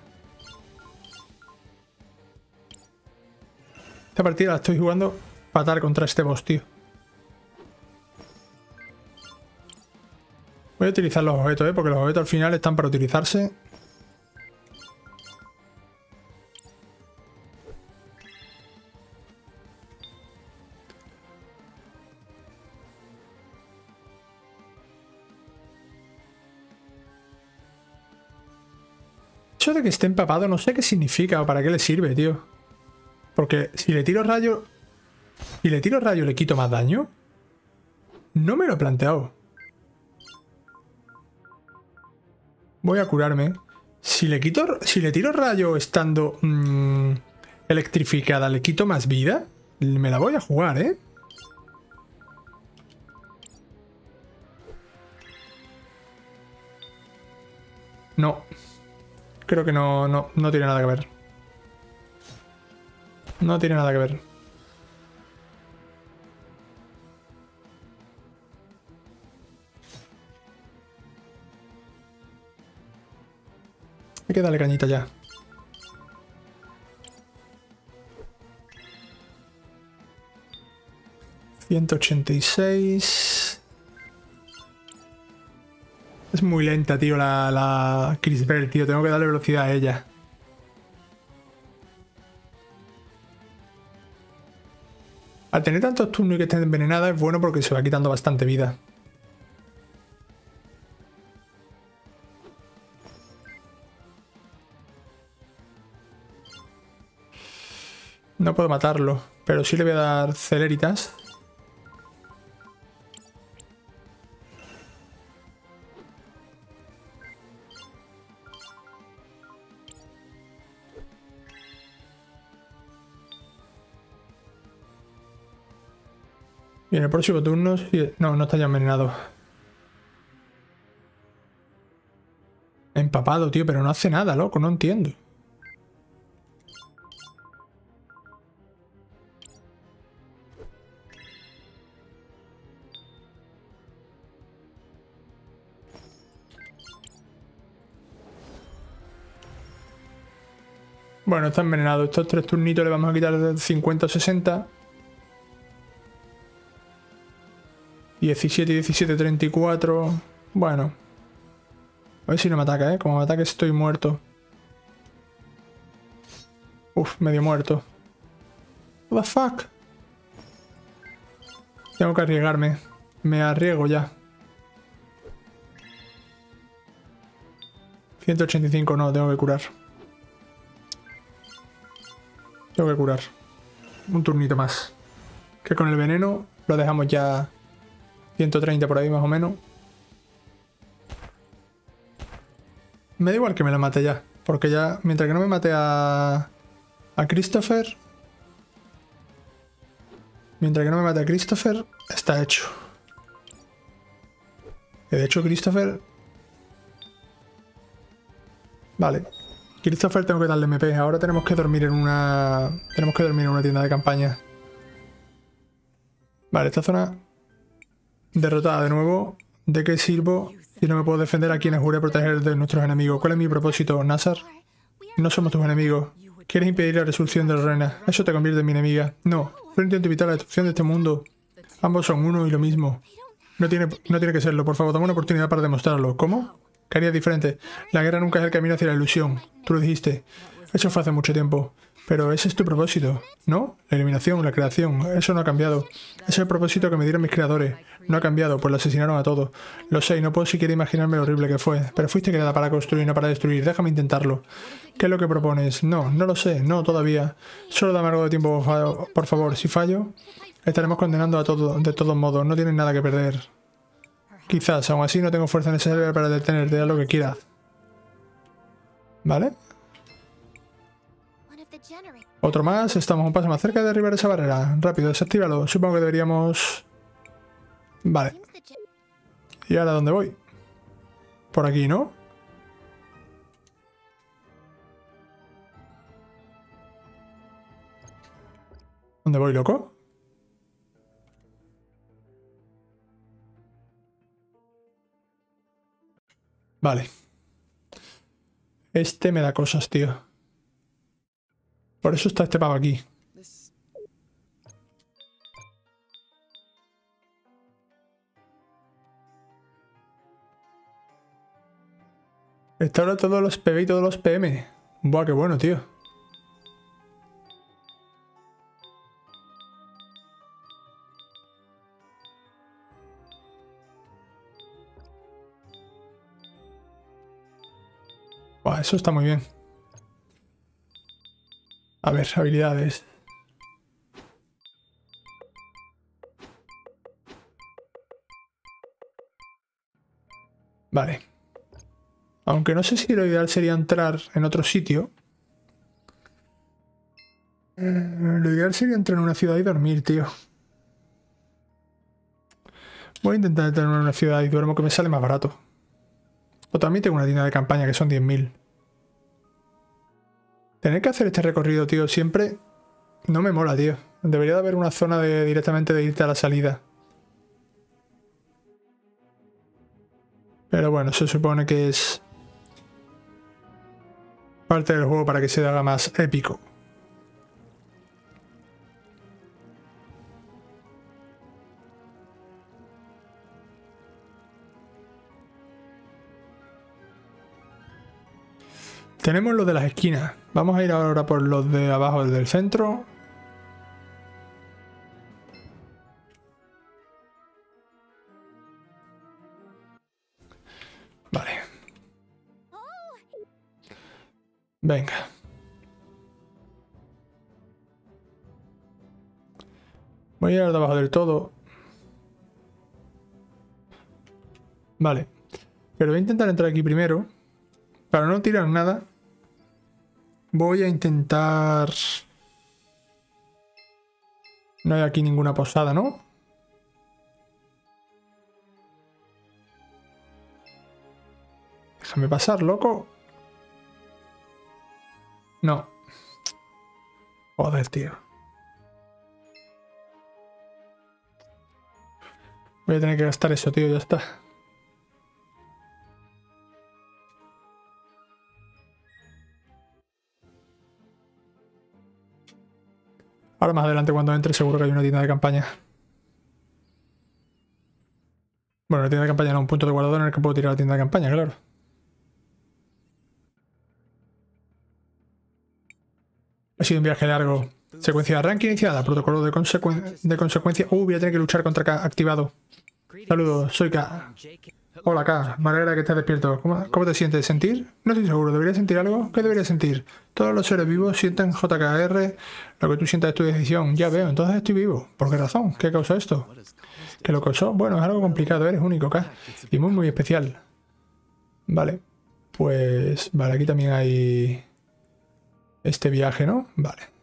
Esta partida la estoy jugando fatal contra este boss, tío. Voy a utilizar los objetos, ¿eh? Porque los objetos al final están para utilizarse. Eso de que esté empapado no sé qué significa o para qué le sirve, tío. Porque si le tiro rayo... Si le tiro rayo le quito más daño. No me lo he planteado. Voy a curarme. Si le quito... Si le tiro rayo estando... Mm, electrificada, ¿le quito más vida? Me la voy a jugar, ¿eh? No. Creo que no, no, no tiene nada que ver. No tiene nada que ver. Hay que darle cañita ya. ¿186? Es muy lenta, tío, la, la Bell, tío. Tengo que darle velocidad a ella. Al tener tantos turnos y que estén envenenadas es bueno porque se va quitando bastante vida. No puedo matarlo, pero sí le voy a dar celeritas. Y en el próximo turno... No, no está ya envenenado. Empapado, tío, pero no hace nada, loco, no entiendo. Bueno, está envenenado. Estos tres turnitos le vamos a quitar 50 o 60. 17, 17, 34. Bueno. A ver si no me ataca, ¿eh? Como me ataque estoy muerto. Uf, medio muerto. What the fuck? Tengo que arriesgarme. Me arriesgo ya. 185 no, tengo que curar. Tengo que curar. Un turnito más. Que con el veneno lo dejamos ya 130 por ahí más o menos. Me da igual que me la mate ya. Porque ya, mientras que no me mate a... A Christopher... Mientras que no me mate a Christopher, está hecho. de hecho Christopher... Vale. Christopher tengo que darle MP. Ahora tenemos que dormir en una... Tenemos que dormir en una tienda de campaña. Vale, esta zona Derrotada de nuevo. ¿De qué sirvo si no me puedo defender a quienes juré proteger de nuestros enemigos? ¿Cuál es mi propósito, Nazar? No somos tus enemigos. Quieres impedir la resolución de la reina. Eso te convierte en mi enemiga. No, solo intento evitar la destrucción de este mundo. Ambos son uno y lo mismo. No tiene, no tiene que serlo. Por favor, dame una oportunidad para demostrarlo. ¿Cómo? ¿Qué haría diferente? La guerra nunca es el camino hacia la ilusión. Tú lo dijiste. Eso fue hace mucho tiempo. Pero ese es tu propósito, ¿no? La eliminación, la creación, eso no ha cambiado. Es el propósito que me dieron mis creadores. No ha cambiado, pues lo asesinaron a todos. Lo sé y no puedo siquiera imaginarme lo horrible que fue. Pero fuiste creada para construir, no para destruir. Déjame intentarlo. ¿Qué es lo que propones? No, no lo sé, no todavía. Solo dame algo de tiempo, por favor. Si fallo, estaremos condenando a todos, de todos modos. No tienes nada que perder. Quizás, aún así, no tengo fuerza necesaria para detenerte a lo que quieras. ¿Vale? Otro más, estamos un paso más cerca de derribar esa barrera. Rápido, desactívalo. Supongo que deberíamos... Vale. ¿Y ahora dónde voy? Por aquí, ¿no? ¿Dónde voy, loco? Vale. Este me da cosas, tío. Por eso está este pavo aquí. ahora todos los PB y todos los PM. Buah, qué bueno, tío. Buah, eso está muy bien. A ver, habilidades. Vale. Aunque no sé si lo ideal sería entrar en otro sitio. Eh, lo ideal sería entrar en una ciudad y dormir, tío. Voy a intentar entrar en una ciudad y duermo que me sale más barato. O también tengo una tienda de campaña que son 10.000. Tener que hacer este recorrido, tío, siempre no me mola, tío. Debería de haber una zona de directamente de irte a la salida. Pero bueno, se supone que es parte del juego para que se haga más épico. Tenemos los de las esquinas. Vamos a ir ahora por los de abajo del centro. Vale. Venga. Voy a ir de abajo del todo. Vale. Pero voy a intentar entrar aquí primero. Para no tirar nada. Voy a intentar... No hay aquí ninguna posada, ¿no? Déjame pasar, loco. No. Joder, tío. Voy a tener que gastar eso, tío, ya está. Ahora más adelante cuando entre seguro que hay una tienda de campaña. Bueno, la tienda de campaña no, un punto de guardado en el que puedo tirar la tienda de campaña, claro. Ha sido un viaje largo. Secuencia de arranque iniciada. Protocolo de, de consecuencia. Uh, voy a tener que luchar contra K activado. Saludos, soy K. Hola K, me alegra que estés despierto. ¿Cómo, te sientes? ¿Sentir? No estoy seguro. ¿Debería sentir algo? ¿Qué debería sentir? Todos los seres vivos sienten JKR. Lo que tú sientas es tu decisión. Ya veo, entonces estoy vivo. ¿Por qué razón? ¿Qué causó esto? ¿Qué lo causó? Bueno, es algo complicado. Eres único, K. Y muy, muy especial. Vale. Pues... Vale, aquí también hay... Este viaje, ¿no? Vale.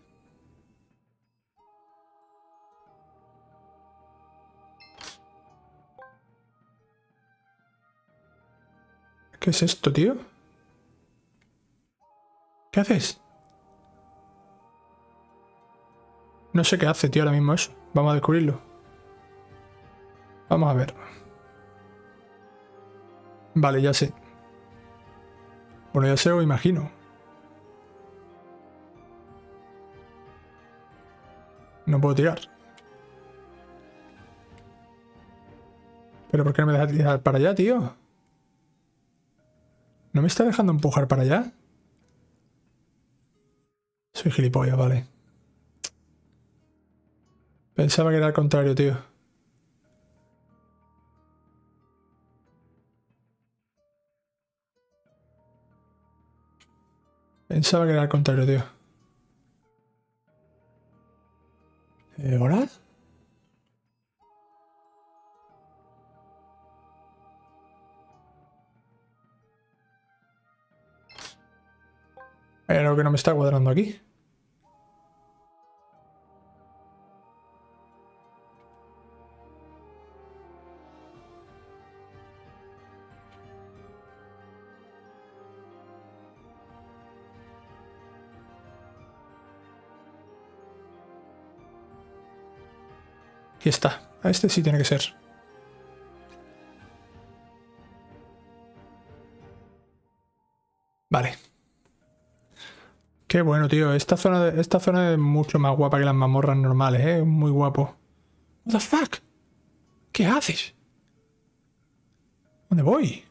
¿Qué es esto, tío? ¿Qué haces? No sé qué hace, tío, ahora mismo eso. Vamos a descubrirlo. Vamos a ver. Vale, ya sé. Bueno, ya sé o imagino. No puedo tirar. ¿Pero por qué no me deja tirar para allá, tío? ¿No me está dejando empujar para allá? Soy gilipollas, vale. Pensaba que era al contrario, tío. Pensaba que era al contrario, tío. ¿Eh, ¿Hola? Hay algo que no me está cuadrando aquí. Aquí está. A este sí tiene que ser. Vale. Bueno, tío. Esta zona, esta zona es mucho más guapa que las mamorras normales, ¿eh? Muy guapo. What the fuck? ¿Qué haces? ¿Dónde voy?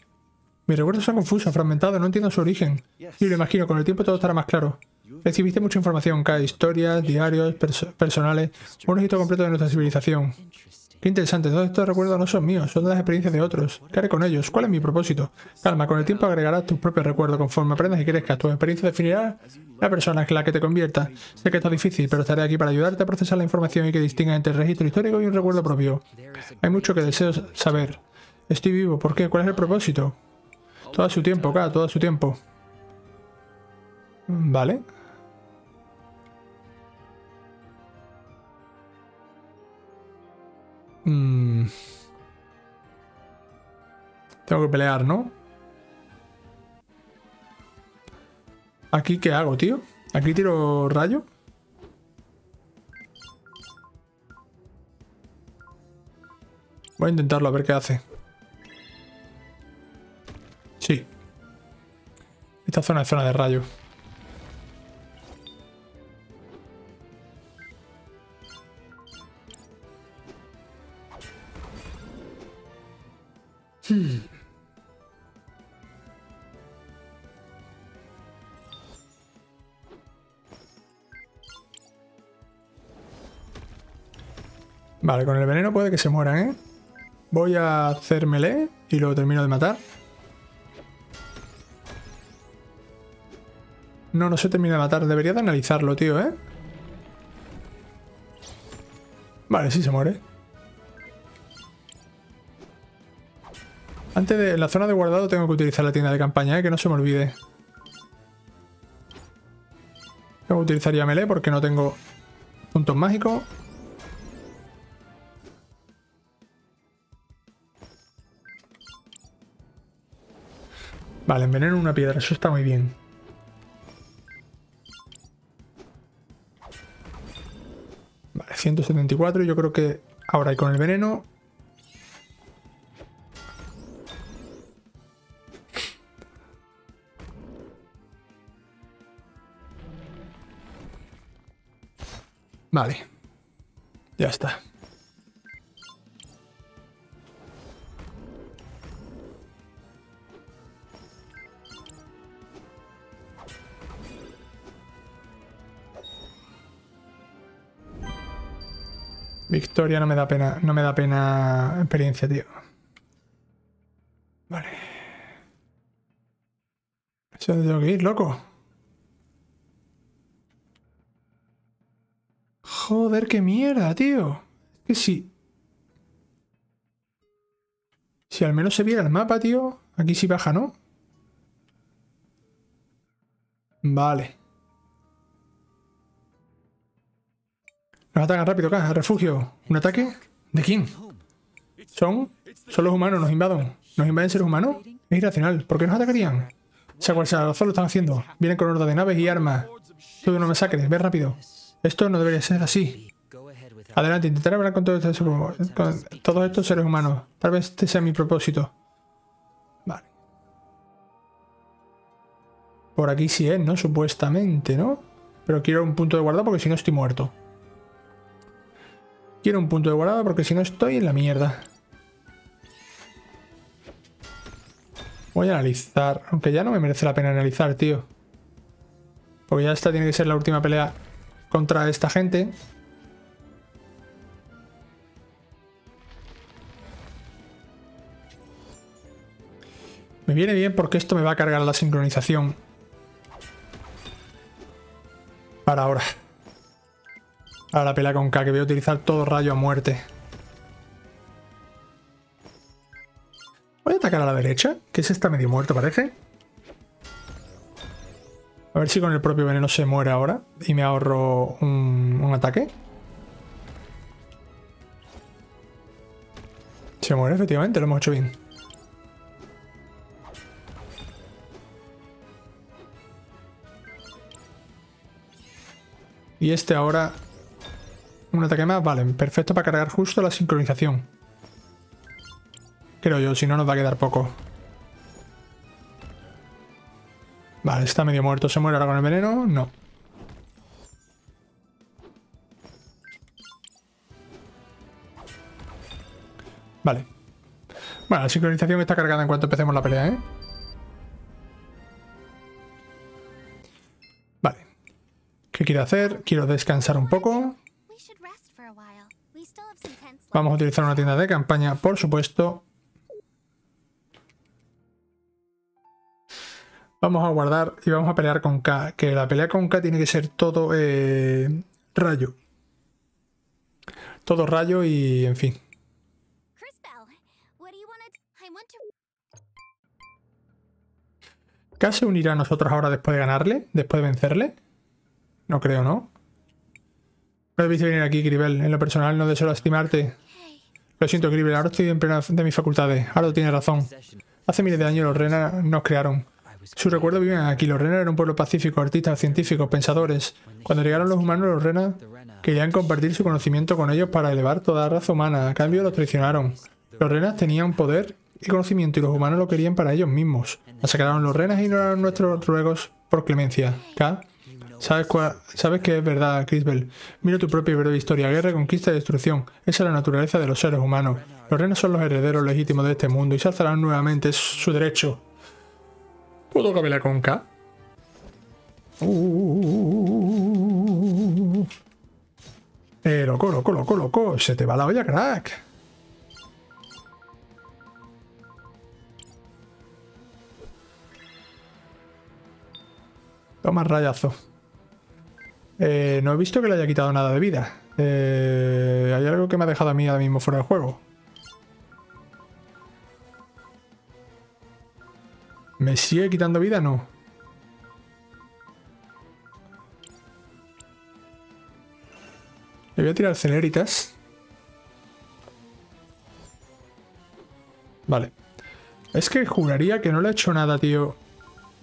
Mis recuerdos son confusos, fragmentados, no entiendo su origen. Y lo imagino, con el tiempo todo estará más claro. Recibiste mucha información, cada historias, diarios, personales, un registro completo de nuestra civilización. Qué interesante, todos estos recuerdos no son míos, son de las experiencias de otros. ¿Qué haré con ellos? ¿Cuál es mi propósito? Calma, con el tiempo agregarás tus propios recuerdos conforme aprendas y crezcas. Tu experiencia definirá la persona en la que te convierta. Sé que esto es difícil, pero estaré aquí para ayudarte a procesar la información y que distinga entre el registro histórico y un recuerdo propio. Hay mucho que deseo saber. Estoy vivo, ¿por qué? ¿Cuál es el propósito? Todo su tiempo, acá, todo su tiempo. Vale. Mm. Tengo que pelear, ¿no? ¿Aquí qué hago, tío? ¿Aquí tiro rayo? Voy a intentarlo, a ver qué hace. Sí. Esta zona es zona de rayo. Hmm. Vale, con el veneno puede que se mueran, ¿eh? Voy a hacer melee y luego termino de matar. No, no se termina de matar. Debería de analizarlo, tío, ¿eh? Vale, sí se muere. Antes de la zona de guardado tengo que utilizar la tienda de campaña, ¿eh? que no se me olvide. Tengo que utilizar ya melee porque no tengo puntos mágicos. Vale, enveneno una piedra, eso está muy bien. Vale, 174, yo creo que ahora hay con el veneno Vale. Ya está. Victoria no me da pena, no me da pena experiencia, tío. Vale. ¿Se tengo que ir, loco? Joder, qué mierda, tío. Que si... Si al menos se viera el mapa, tío. Aquí sí baja, ¿no? Vale. Nos atacan rápido acá, refugio. ¿Un ataque? ¿De quién? ¿Son? Son los humanos, nos invaden. ¿Nos invaden seres humanos? Es irracional. ¿Por qué nos atacarían? Sea sea, los lo están haciendo. Vienen con horda de naves y armas. Todo una masacre. Ve rápido. Esto no debería ser así. Adelante, intentaré hablar con todos estos, seres humanos. Tal vez este sea mi propósito. Vale. Por aquí sí es, ¿no? Supuestamente, ¿no? Pero quiero un punto de guardado porque si no estoy muerto. Quiero un punto de guardado porque si no estoy en la mierda. Voy a analizar. Aunque ya no me merece la pena analizar, tío. Porque ya esta tiene que ser la última pelea contra esta gente. Me viene bien porque esto me va a cargar la sincronización. Para ahora. Para la pelea con K, que voy a utilizar todo rayo a muerte. Voy a atacar a la derecha, que es esta medio muerto parece. A ver si con el propio veneno se muere ahora y me ahorro un, ataque. Se muere, efectivamente, lo hemos hecho bien. Y este ahora... Un ataque más, vale, perfecto para cargar justo la sincronización. Creo yo, si no nos va a quedar poco. Vale, está medio muerto. ¿Se muere ahora con el veneno? No. Vale. Bueno, la sincronización está cargada en cuanto empecemos la pelea, ¿eh? Vale. ¿Qué quiero hacer? Quiero descansar un poco. Vamos a utilizar una tienda de campaña, por supuesto. Vamos a guardar y vamos a pelear con K. Que la pelea con K tiene que ser todo eh, rayo. Todo rayo y en fin. ¿K se unirá a nosotros ahora después de ganarle? ¿Después de vencerle? No creo, ¿no? No debiste venir aquí, Gribel. En lo personal no deseo lastimarte. Lo siento, Gribel. Ahora estoy en plena de mis facultades. Ahora tiene razón. Hace miles de años los Rena nos crearon. Su recuerdo viven aquí. Los Rena eran un pueblo pacífico, artistas, científicos, pensadores. Cuando llegaron los humanos, los Rena querían compartir su conocimiento con ellos para elevar toda la raza humana. A cambio, los traicionaron. Los Renas tenían poder y conocimiento y los humanos lo querían para ellos mismos. Masacraron los Renas e ignoraron nuestros ruegos por clemencia. K. ¿Sabes, ¿Sabes que es verdad, Crisbel? Mira tu propia breve historia. Guerra, conquista y destrucción. Esa es la naturaleza de los seres humanos. Los Renas son los herederos legítimos de este mundo y se alzarán nuevamente. Es su derecho. ¿Puedo cabelar con K? Uh, eh, loco, loco, loco, loco. Se te va la olla, crack. Toma rayazo. Eh, no he visto que le haya quitado nada de vida. Eh, hay algo que me ha dejado a mí ahora mismo fuera del juego. ¿Me sigue quitando vida? No. Le voy a tirar celeritas. Vale. Es que juraría que no le ha hecho nada, tío.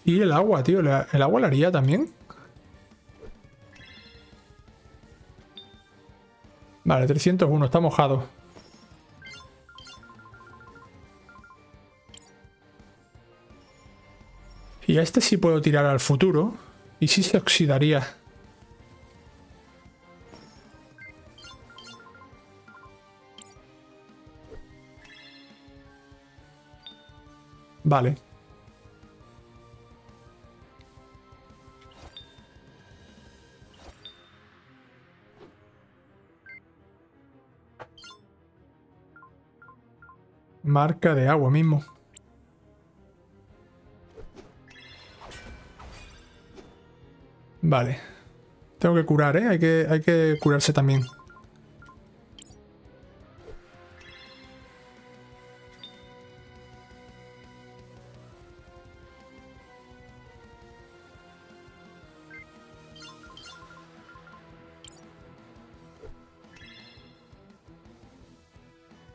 Y el agua, tío. ¿El agua la haría también? Vale, 301. Está mojado. Y a este sí puedo tirar al futuro. Y sí se oxidaría. Vale. Marca de agua mismo. Vale. Tengo que curar, ¿eh? Hay que, hay que curarse también.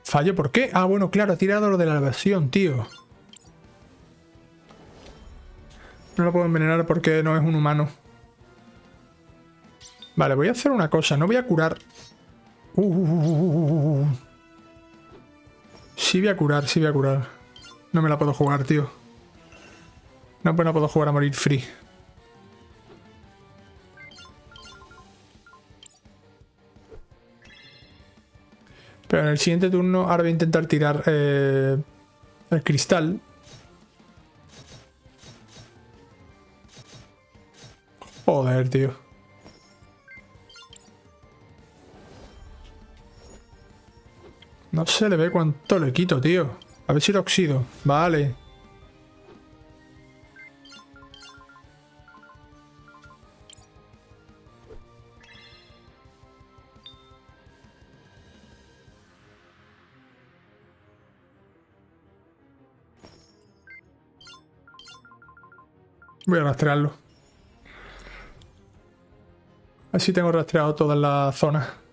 Fallo, ¿por qué? Ah, bueno, claro, ha tirado lo de la versión, tío. No lo puedo envenenar porque no es un humano. Vale, voy a hacer una cosa. No voy a curar... Uh, sí voy a curar, sí voy a curar. No me la puedo jugar, tío. No, pues no puedo jugar a morir free. Pero en el siguiente turno ahora voy a intentar tirar eh, el cristal. Joder, tío. No se le ve cuánto le quito, tío. A ver si lo oxido. Vale. Voy a rastrearlo. Así tengo rastreado toda la zona.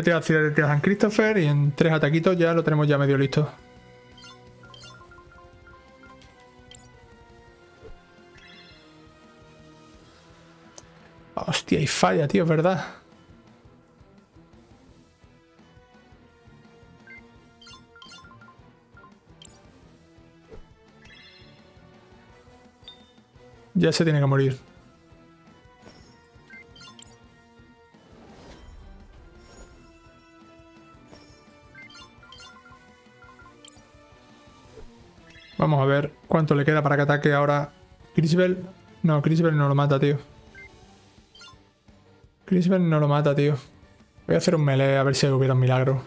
Voy a tirar de de San Christopher y en tres ataquitos ya lo tenemos ya medio listo. Hostia, y falla, tío, es verdad. Ya se tiene que morir. Vamos a ver cuánto le queda para que ataque ahora Grisbel. No, Crisbel no lo mata, tío. Crisbel no lo mata, tío. Voy a hacer un melee a ver si hubiera un milagro.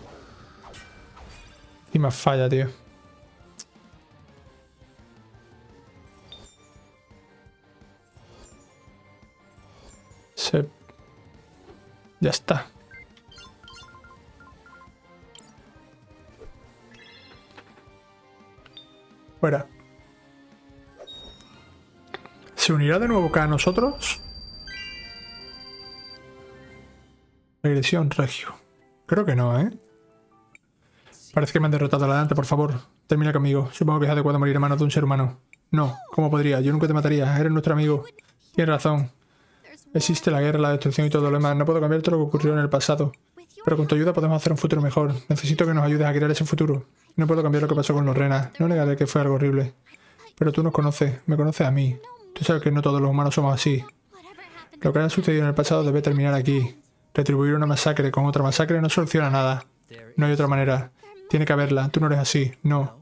Y más falla, tío. Se... Ya está. Fuera. ¿Se unirá de nuevo a nosotros? Regresión regio. Creo que no, ¿eh? Parece que me han derrotado. Adelante, por favor. Termina conmigo. Supongo que es adecuado morir a manos de un ser humano. No, ¿cómo podría? Yo nunca te mataría. Eres nuestro amigo. Tienes razón. Existe la guerra, la destrucción y todo lo demás. No puedo cambiar todo lo que ocurrió en el pasado. Pero con tu ayuda podemos hacer un futuro mejor. Necesito que nos ayudes a crear ese futuro. No puedo cambiar lo que pasó con Lorena. No negaré que fue algo horrible. Pero tú nos conoces. Me conoces a mí. Tú sabes que no todos los humanos somos así. Lo que haya sucedido en el pasado debe terminar aquí. Retribuir una masacre con otra masacre no soluciona nada. No hay otra manera. Tiene que haberla. Tú no eres así. No.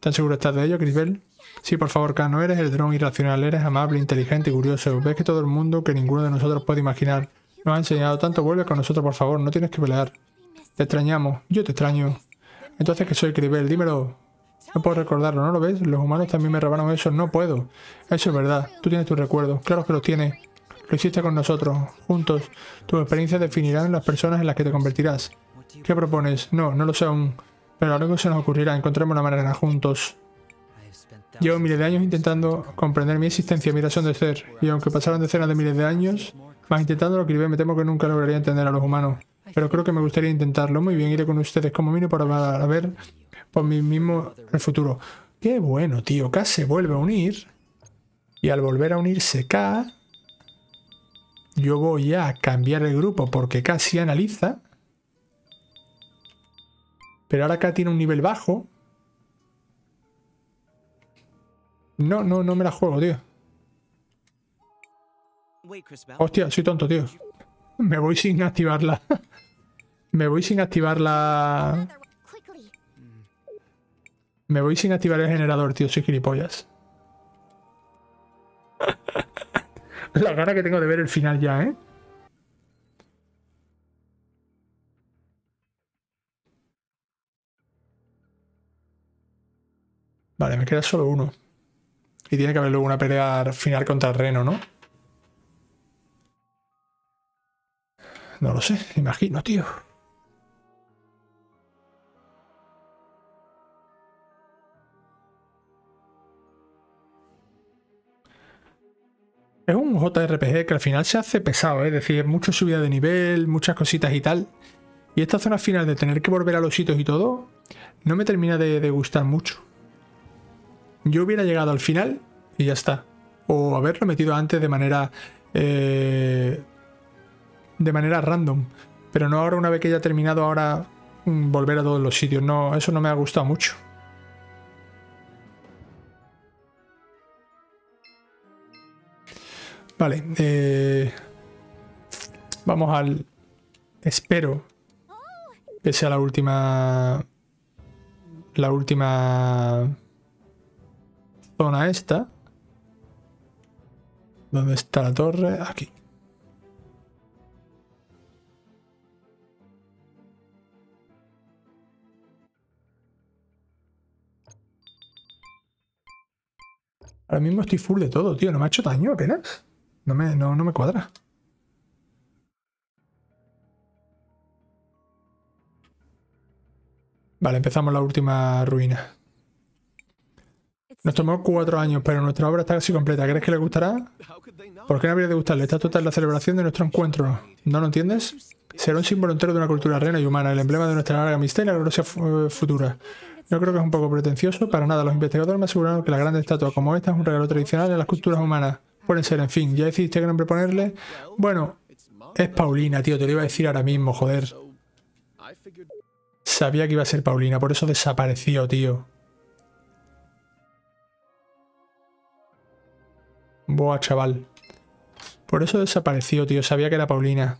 ¿Tan seguro estás de ello, Crisbel? Sí, por favor, K. No eres el dron irracional. Eres amable, inteligente y curioso. Ves que todo el mundo que ninguno de nosotros puede imaginar. Nos ha enseñado tanto. Vuelve con nosotros, por favor. No tienes que pelear. Te extrañamos. Yo te extraño. Entonces, ¿qué soy, Crisbel? Dímelo. No puedo recordarlo, ¿no lo ves? Los humanos también me robaron eso. No puedo. Eso es verdad. Tú tienes tus recuerdos. Claro que los tienes. Lo hiciste con nosotros. Juntos. Tus experiencias definirán las personas en las que te convertirás. ¿Qué propones? No, no lo sé aún. Pero luego se nos ocurrirá. Encontremos la manera juntos. Llevo miles de años intentando comprender mi existencia, mi razón de ser. Y aunque pasaron decenas de miles de años, más intentando lo que me temo que nunca lograría entender a los humanos. Pero creo que me gustaría intentarlo. Muy bien, iré con ustedes como mínimo para ver por mí mismo el futuro. Qué bueno, tío. K se vuelve a unir. Y al volver a unirse K, yo voy a cambiar el grupo porque K sí analiza. Pero ahora K tiene un nivel bajo. No, no, no me la juego, tío. Hostia, soy tonto, tío. Me voy sin activarla. me voy sin activarla. Me voy sin activar el generador, tío. Soy gilipollas. La gana que tengo de ver el final ya, ¿eh? Vale, me queda solo uno. Y tiene que haber luego una pelea final contra el Reno, ¿no? No lo sé, imagino, tío. Es un JRPG que al final se hace pesado, ¿eh? es decir, mucha subida de nivel, muchas cositas y tal. Y esta zona final de tener que volver a los sitios y todo, no me termina de, gustar mucho. Yo hubiera llegado al final y ya está. O haberlo metido antes de manera... Eh, de manera random. Pero no ahora una vez que ya ha terminado, ahora mm, volver a todos los sitios. No, eso no me ha gustado mucho. Vale. Eh, vamos al... Espero que sea la última... La última zona esta. ¿Dónde está la torre? Aquí. Ahora mismo estoy full de todo, tío. No me ha hecho daño apenas. No me, no, me cuadra. Vale, empezamos la última ruina. Nos tomó cuatro años, pero nuestra obra está casi completa. ¿Crees que le gustará? ¿Por qué no habría de gustarle? Está total la celebración de nuestro encuentro. ¿No lo entiendes? Será un símbolo entero de una cultura reina y humana, el emblema de nuestra larga amistad y la gloria futura. Yo creo que es un poco pretencioso. Para nada, los investigadores me aseguraron que la gran estatua como esta es un regalo tradicional de las culturas humanas. Pueden ser, en fin. ¿Ya decidiste qué nombre ponerle? Bueno, es Paulina, tío. Te lo iba a decir ahora mismo, joder. Sabía que iba a ser Paulina, por eso desapareció, tío. Boa, chaval. Por eso desapareció, tío. Sabía que era Paulina.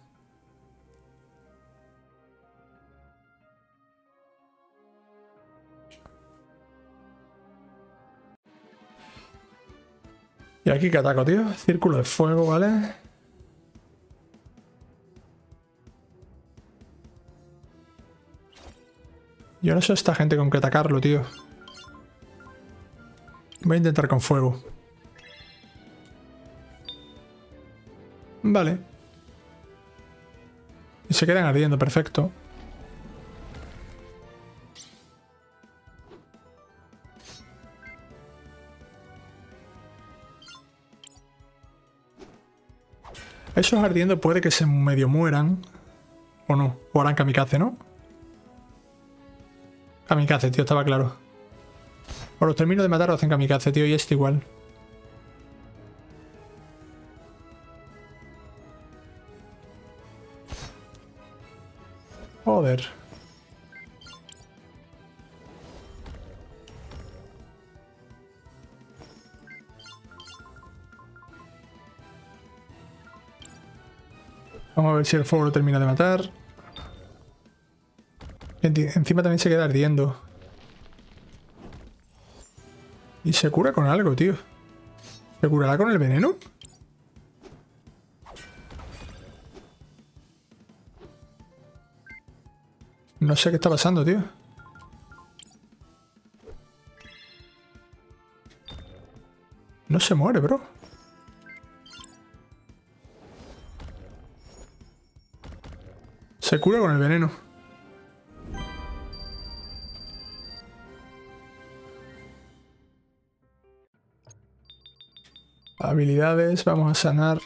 Y aquí que ataco, tío. Círculo de fuego, ¿vale? Yo no sé esta gente con qué atacarlo, tío. Voy a intentar con fuego. Vale. Y se quedan ardiendo, perfecto. Esos ardiendo puede que se medio mueran. O no. O harán kamikaze, ¿no? Kamikaze, tío, estaba claro. O los termino de matar o hacen kamikaze, tío, y este igual. Joder. Vamos a ver si el fuego lo termina de matar. Encima también se queda ardiendo. Y se cura con algo, tío. ¿Se curará con el veneno? No sé qué está pasando, tío. No se muere, bro. Se cura con el veneno. Habilidades, vamos a sanar.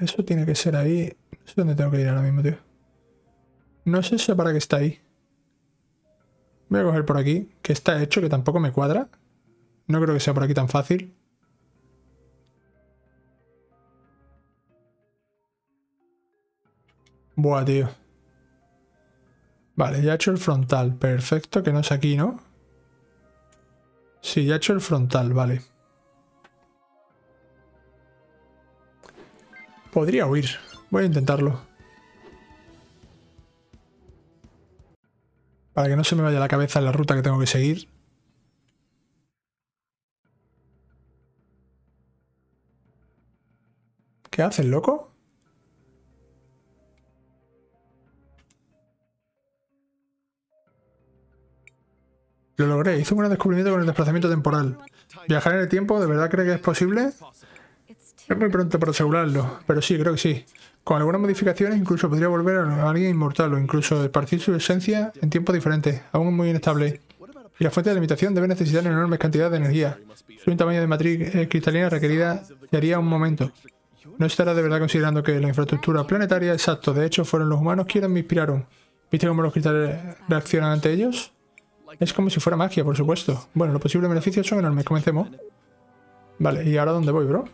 Eso tiene que ser ahí. No sé tengo que ir ahora mismo, tío. No sé eso para qué está ahí. Voy a coger por aquí, que está hecho, que tampoco me cuadra. No creo que sea por aquí tan fácil. Buah, tío. Vale, ya he hecho el frontal. Perfecto, que no es aquí, ¿no? Sí, ya he hecho el frontal, vale. Podría huir. Voy a intentarlo. Para que no se me vaya la cabeza en la ruta que tengo que seguir. ¿Qué hace el loco? Lo logré, hice un gran descubrimiento con el desplazamiento temporal. ¿Viajar en el tiempo de verdad cree que es posible? Es muy pronto para asegurarlo, pero sí, creo que sí. Con algunas modificaciones incluso podría volver a alguien inmortal o incluso esparcir su esencia en tiempos diferentes, aún muy inestable. Y la fuente de limitación debe necesitar una enorme cantidad de energía. Su tamaño de matriz eh, cristalina requerida haría un momento. No estará de verdad considerando que la infraestructura planetaria, exacto, de hecho fueron los humanos quienes me inspiraron. ¿Viste cómo los cristales reaccionan ante ellos? Es como si fuera magia, por supuesto. Bueno, los posibles beneficios son enormes. Comencemos. Vale, ¿y ahora dónde voy, bro?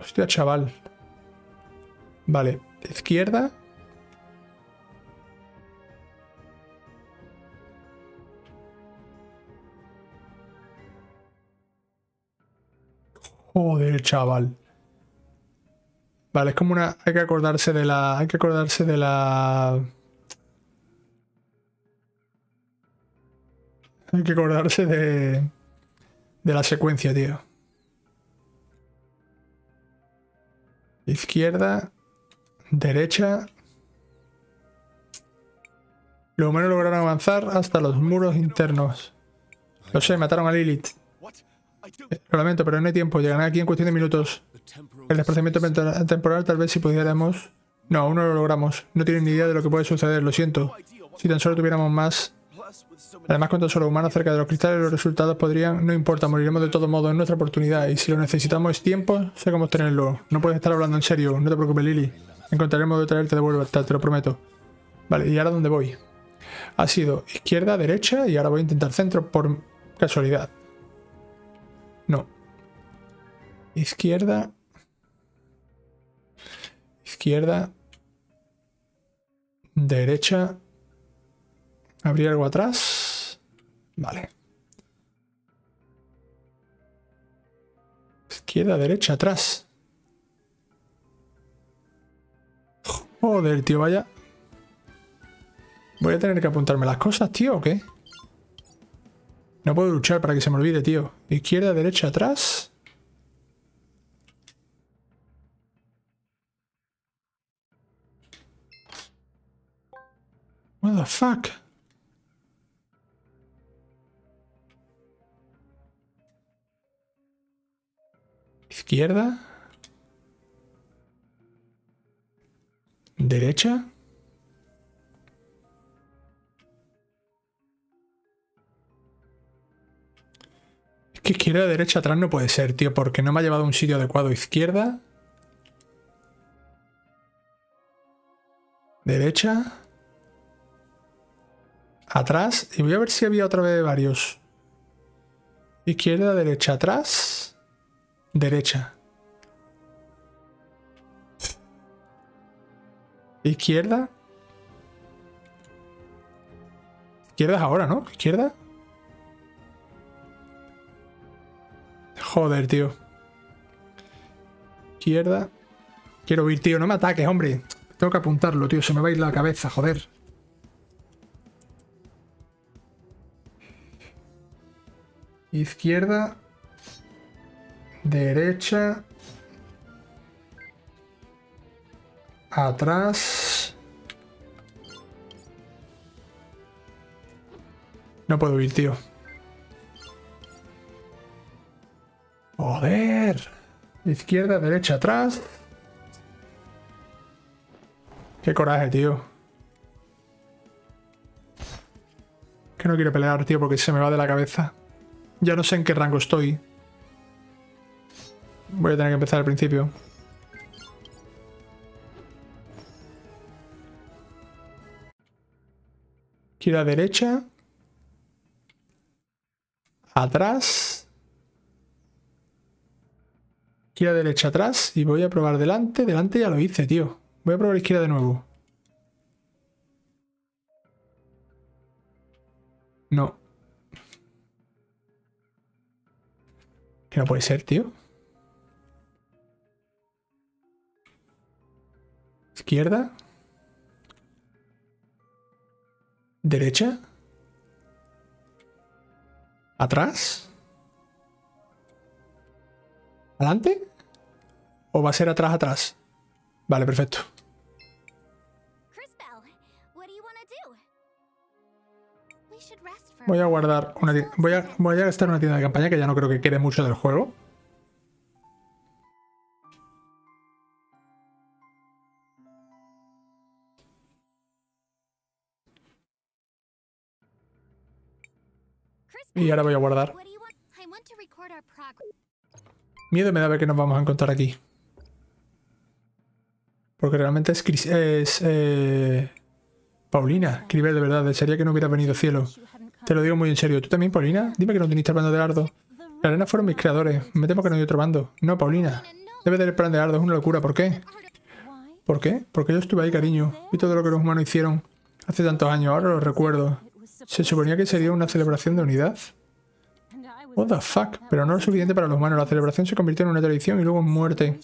Hostia, chaval. Vale, izquierda. Joder, chaval. Vale, es como una... Hay que acordarse de la... Hay que acordarse de la... Hay que acordarse de... De la secuencia, tío. Izquierda. Derecha. Los humanos lograron avanzar hasta los muros internos. Lo sé, mataron a Lilith. Lo lamento, pero no hay tiempo. Llegarán aquí en cuestión de minutos. El desplazamiento temporal tal vez si pudiéramos... No, aún no lo logramos. No tienen ni idea de lo que puede suceder, lo siento. Si tan solo tuviéramos más... Además, tan solo humanos cerca de los cristales, los resultados podrían... No importa, moriremos de todo modo, es nuestra oportunidad. Y si lo necesitamos es tiempo, sé cómo tenerlo. No puedes estar hablando en serio, no te preocupes, Lily. Encontraremos de traerte de vuelta, te lo prometo. Vale, ¿y ahora dónde voy? Ha sido izquierda, derecha y ahora voy a intentar centro por casualidad. No. Izquierda, Izquierda. Derecha. Abrir algo atrás. Vale. Izquierda, derecha, atrás. Joder, tío, vaya. Voy a tener que apuntarme las cosas, tío, ¿o qué? No puedo luchar para que se me olvide, tío. Izquierda, derecha, atrás. What the fuck? Izquierda. Derecha. Es que izquierda, derecha, atrás no puede ser, tío, porque no me ha llevado a un sitio adecuado. Izquierda. Derecha. Atrás. Y voy a ver si había otra vez varios. Izquierda, derecha, atrás. Derecha. Izquierda. Izquierda es ahora, ¿no? Izquierda. Joder, tío. Izquierda. Quiero ir, tío. No me ataques, hombre. Tengo que apuntarlo, tío. Se me va a ir la cabeza, joder. Izquierda. Derecha. Atrás. No puedo ir, tío. Joder. Izquierda, derecha, atrás. Qué coraje, tío. Que no quiero pelear, tío, porque se me va de la cabeza. Ya no sé en qué rango estoy. Voy a tener que empezar al principio. Gira derecha. Atrás. Gira derecha atrás. Y voy a probar delante. Delante ya lo hice, tío. Voy a probar izquierda de nuevo. No. Que no puede ser, tío. Izquierda. Derecha. Atrás. ¿Adelante? ¿O va a ser atrás, atrás? Vale, perfecto. Voy a guardar una voy a, voy a gastar una tienda de campaña que ya no creo que quede mucho del juego. Y ahora voy a guardar. Miedo me da ver que nos vamos a encontrar aquí. Porque realmente es, es eh, Paulina, Cribel, de verdad. Desearía que no hubiera venido cielo. Te lo digo muy en serio. ¿Tú también, Paulina? Dime que no teniste el bando de Ardo. La arena fueron mis creadores. Me temo que no hay otro bando. No, Paulina. Debe tener el plan de Ardo. Es una locura. ¿Por qué? ¿Por qué? Porque yo estuve ahí, cariño. Vi todo lo que los humanos hicieron hace tantos años. Ahora lo recuerdo. Se suponía que sería una celebración de unidad. What the fuck? Pero no lo suficiente para los humanos. La celebración se convirtió en una tradición y luego en muerte.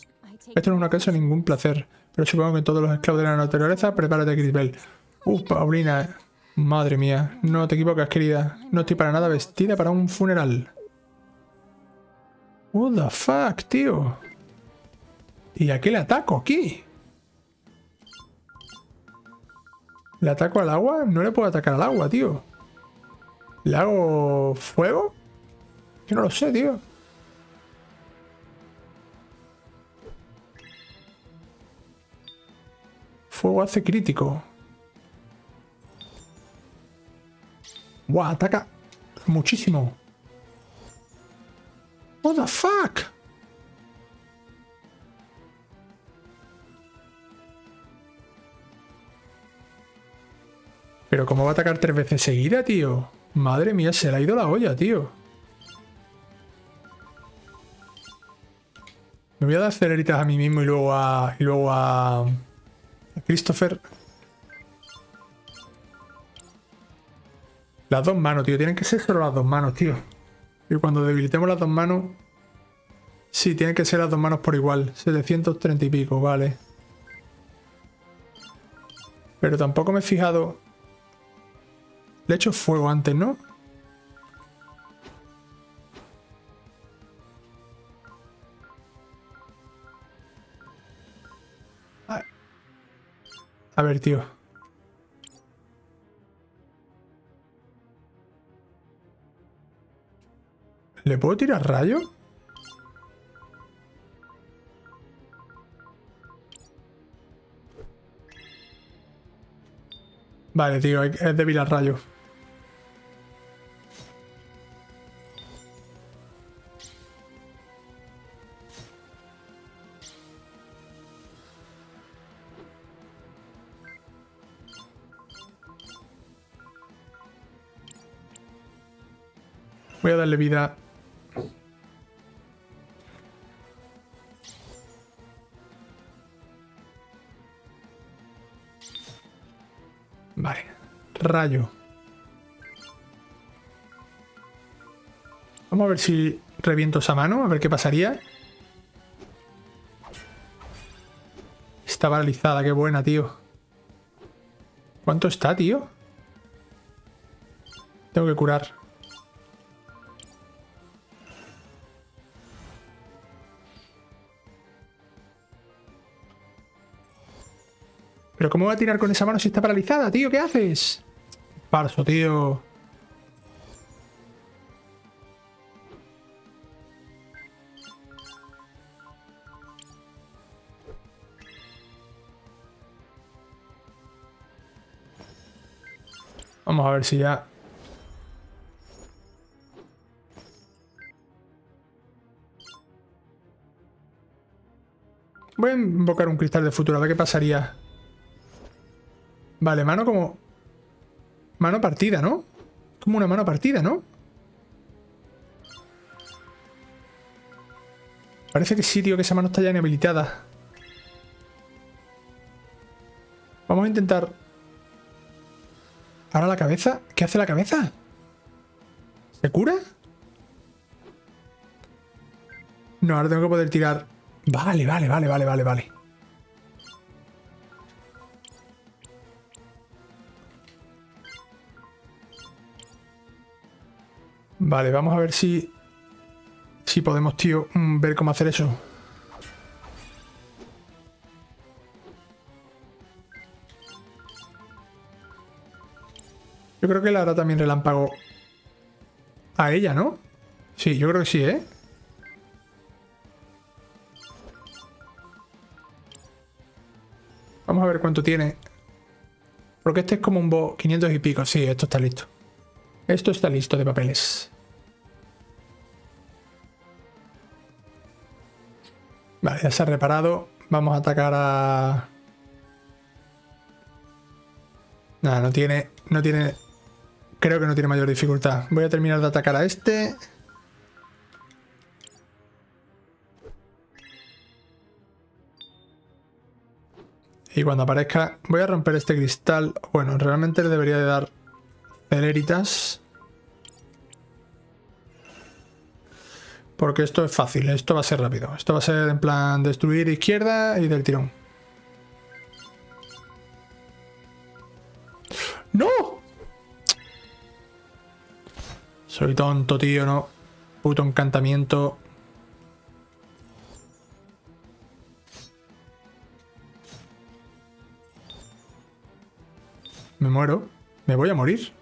Esto no es una causa de ningún placer. Pero supongo que todos los esclavos de la naturaleza, prepárate, Crisbel. Uh, Paulina. Madre mía. No te equivocas, querida. No estoy para nada vestida para un funeral. What the fuck, tío. ¿Y a qué le ataco aquí? ¿Le ataco al agua? No le puedo atacar al agua, tío. ¿Le hago fuego? Yo no lo sé, tío. Fuego hace crítico. ¡Buah! Ataca muchísimo. What the fuck? Pero ¿cómo va a atacar tres veces seguida, tío? Madre mía, se le ha ido la olla, tío. Me voy a dar celeritas a mí mismo y luego a... Y luego a... Christopher. Las dos manos, tío. Tienen que ser solo las dos manos, tío. Y cuando debilitemos las dos manos... Sí, tienen que ser las dos manos por igual. 730 y pico, vale. Pero tampoco me he fijado... Le he hecho fuego antes, ¿no? A ver, tío. ¿Le puedo tirar rayo? Vale, tío, es débil al rayo. Darle vida. Vale. Rayo. Vamos a ver si reviento esa mano, a ver qué pasaría. Está paralizada, qué buena, tío. ¿Cuánto está, tío? Tengo que curar. ¿Pero cómo va a tirar con esa mano si está paralizada, tío? ¿Qué haces? Parso, tío. Vamos a ver si ya... Voy a invocar un cristal de futuro, a ver qué pasaría. Vale, mano como... Mano partida, ¿no? Como una mano partida, ¿no? Parece que sí, tío, que esa mano está ya inhabilitada. Vamos a intentar... Ahora la cabeza. ¿Qué hace la cabeza? ¿Se cura? No, ahora tengo que poder tirar... Vale, vale, vale, vale, vale, vale. Vale, vamos a ver si... Si podemos, tío, mm, ver cómo hacer eso. Yo creo que le hará también relámpago a ella, ¿no? Sí, yo creo que sí, ¿eh? Vamos a ver cuánto tiene. Porque este es como un bo 500 y pico. Sí, esto está listo. Esto está listo de papeles. Vale, ya se ha reparado. Vamos a atacar a... Nada, no tiene... No tiene... Creo que no tiene mayor dificultad. Voy a terminar de atacar a este. Y cuando aparezca... Voy a romper este cristal. Bueno, realmente le debería de dar celeritas. Porque esto es fácil, esto va a ser rápido. Esto va a ser en plan destruir izquierda y del tirón. ¡No! Soy tonto, tío, ¿no? Puto encantamiento. Me muero. Me voy a morir.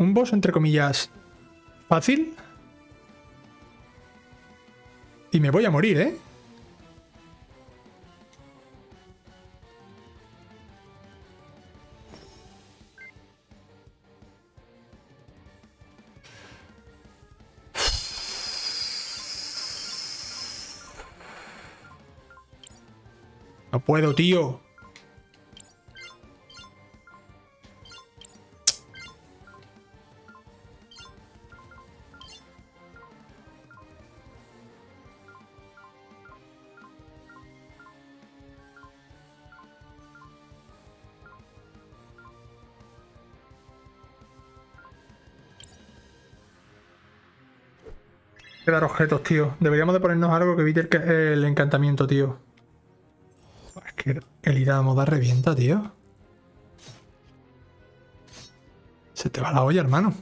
Un boss, entre comillas, fácil. Y me voy a morir, ¿eh? No puedo, tío. Objetos, tío. Deberíamos de ponernos algo que evite el, el encantamiento, tío. Es que el ir a moda revienta, tío. Se te va la olla, hermano.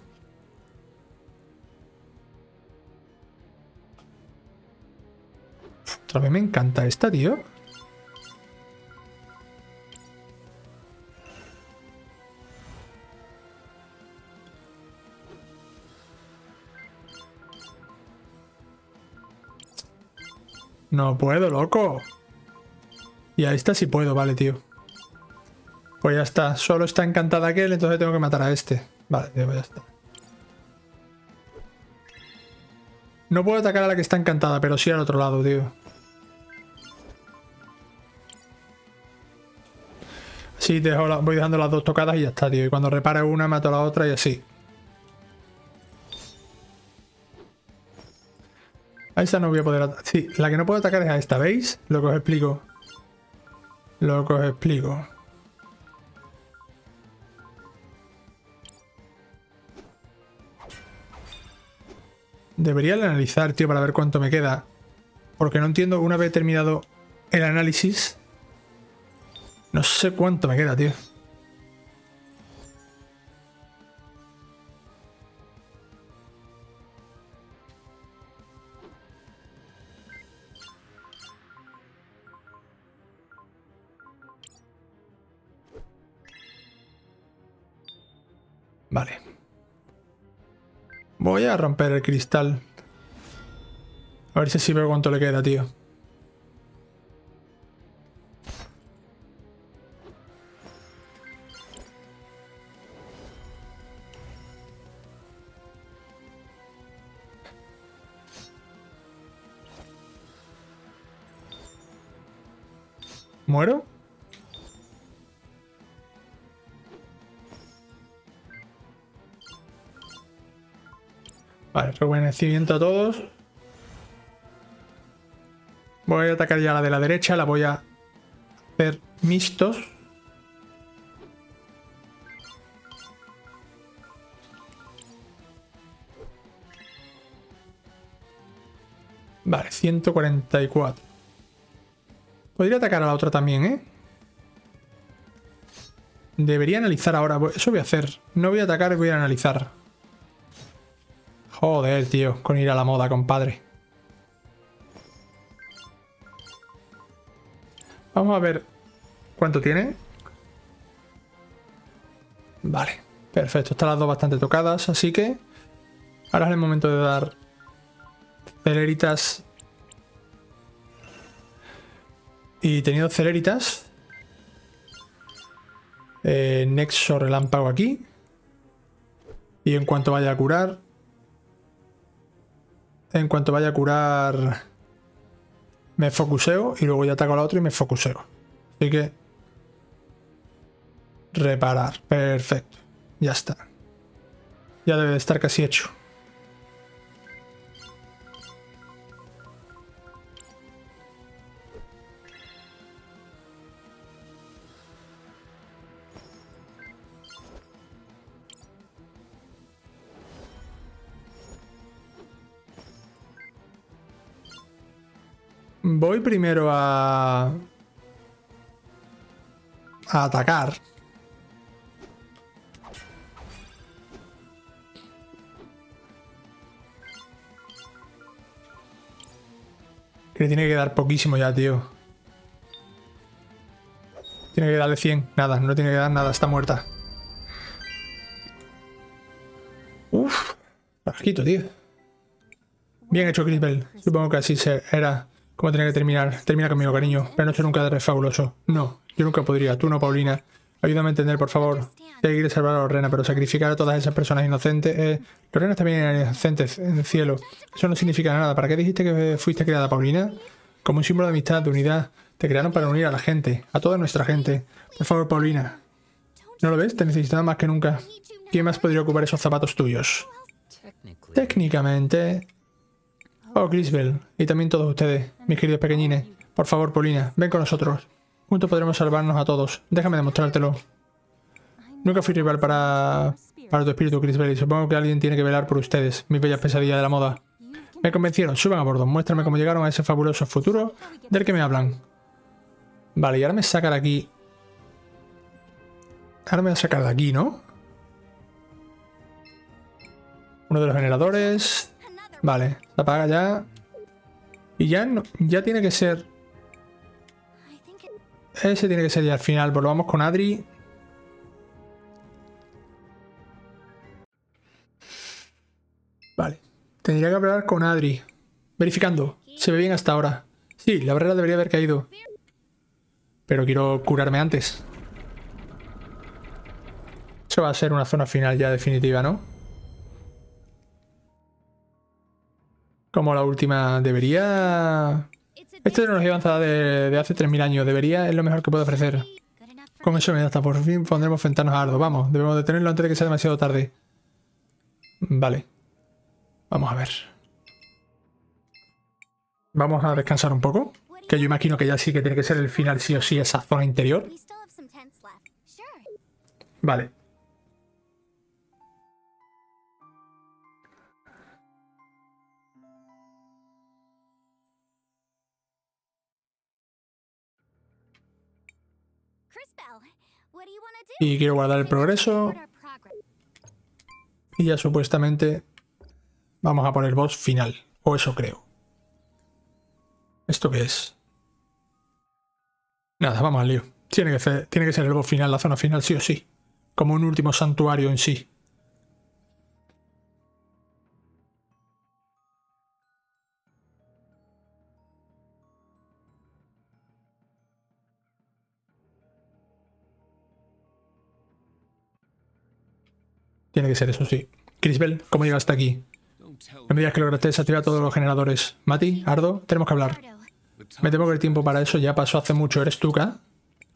Otra vez me encanta esta, tío. No puedo, loco. Y a esta sí puedo, vale, tío. Pues ya está. Solo está encantada aquel, entonces tengo que matar a este. Vale, tío, ya está. No puedo atacar a la que está encantada, pero sí al otro lado, tío. Sí, dejo voy dejando las dos tocadas y ya está, tío. Y cuando repare una, mato a la otra y así. A esta no voy a poder atacar. Sí, la que no puedo atacar es a esta, ¿veis? Lo que os explico. Lo que os explico. Debería analizar, tío, para ver cuánto me queda. Porque no entiendo, una vez terminado el análisis, no sé cuánto me queda, tío. Vale. Voy a romper el cristal. A ver si veo cuánto le queda, tío. Rejuvenecimiento a todos. Voy a atacar ya la de la derecha, la voy a hacer mixtos. Vale, 144. Podría atacar a la otra también, ¿eh? Debería analizar ahora. Eso voy a hacer. No voy a atacar, voy a analizar. Joder, tío, con ir a la moda, compadre. Vamos a ver cuánto tiene. Vale, perfecto. Están las dos bastante tocadas, así que ahora es el momento de dar celeritas. Y teniendo celeritas, eh, Nexo relámpago aquí. Y en cuanto vaya a curar, en cuanto vaya a curar, me focuseo y luego ya ataco al otro y me focuseo. Así que... Reparar. Perfecto. Ya está. Ya debe de estar casi hecho. Voy primero a... A atacar. Que le tiene que dar poquísimo ya, tío. Tiene que darle 100. Nada, no tiene que dar nada. Está muerta. Uf. Bajito, tío. Bien hecho, Crisbel. Supongo que así era. ¿Cómo tenía que terminar? Termina conmigo, cariño. Pero no ser un cadáver fabuloso. No, yo nunca podría. Tú no, Paulina. Ayúdame a entender, por favor. Seguir salvar a Lorena, pero sacrificar a todas esas personas inocentes. Eh, Lorena también era inocente en el cielo. Eso no significa nada. ¿Para qué dijiste que fuiste creada, Paulina? Como un símbolo de amistad, de unidad. Te crearon para unir a la gente, a toda nuestra gente. Por favor, Paulina. ¿No lo ves? Te necesitaba más que nunca. ¿Quién más podría ocupar esos zapatos tuyos? Técnicamente, Oh, Grisbel, y también todos ustedes, mis queridos pequeñines. Por favor, Paulina, ven con nosotros. Juntos podremos salvarnos a todos. Déjame demostrártelo. Nunca fui rival para, para tu espíritu, Grisbel, y supongo que alguien tiene que velar por ustedes, mis bellas pesadillas de la moda. Me convencieron, suban a bordo, muéstrame cómo llegaron a ese fabuloso futuro del que me hablan. Vale, y ahora me saca de aquí. Ahora me va a sacar de aquí, ¿no? Uno de los generadores. Vale, se apaga ya. Y ya, ya tiene que ser... Ese tiene que ser ya al final. Pues lo vamos con Adri. Vale. Tendría que hablar con Adri. Verificando. Se ve bien hasta ahora. Sí, la barrera debería haber caído. Pero quiero curarme antes. Eso va a ser una zona final ya definitiva, ¿no? Como la última. Debería... Esta tecnología avanzada de, de hace 3.000 años. Debería... Es lo mejor que puede ofrecer. Con eso me hasta por fin pondremos ventanas a Ardo. Vamos, debemos detenerlo antes de que sea demasiado tarde. Vale. Vamos a ver. Vamos a descansar un poco. Que yo imagino que ya sí que tiene que ser el final sí o sí esa zona interior. Vale. Y quiero guardar el progreso. Y ya supuestamente vamos a por el boss final. O eso creo. ¿Esto qué es? Nada, vamos al lío. Tiene que, ser, tiene que ser el boss final, la zona final, sí o sí. Como un último santuario en sí. Tiene que ser eso, sí. Crisbel, ¿cómo llegaste aquí? No me digas que lograste desactivar todos los generadores. Mati, Ardo, tenemos que hablar. Me temo que el tiempo para eso ya pasó hace mucho. ¿Eres tú, K?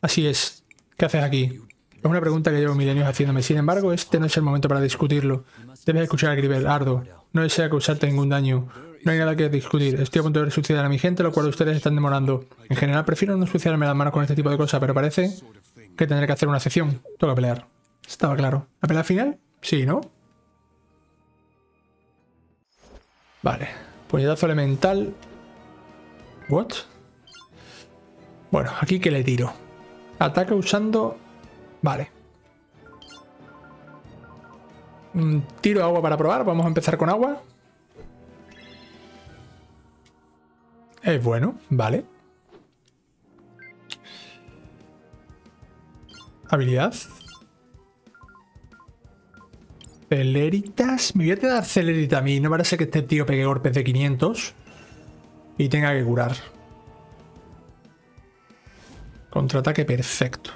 Así es. ¿Qué haces aquí? Es una pregunta que llevo milenios haciéndome. Sin embargo, este no es el momento para discutirlo. Debes escuchar a Gribel, Ardo. No desea causarte ningún daño. No hay nada que discutir. Estoy a punto de resucitar a mi gente, lo cual ustedes están demorando. En general, prefiero no ensuciarme las manos con este tipo de cosas, pero parece que tendré que hacer una sección. Toca pelear. Estaba claro. ¿La pelea final? Sí, ¿no? Vale. Puñetazo elemental. ¿What? Bueno, aquí que le tiro. Ataca usando... Vale. Mm, Tiro agua para probar. Vamos a empezar con agua. Es bueno, vale. Habilidad. Celeritas. Me voy a dar celerita a mí. No parece que este tío pegue golpes de 500 y tenga que curar. Contraataque perfecto.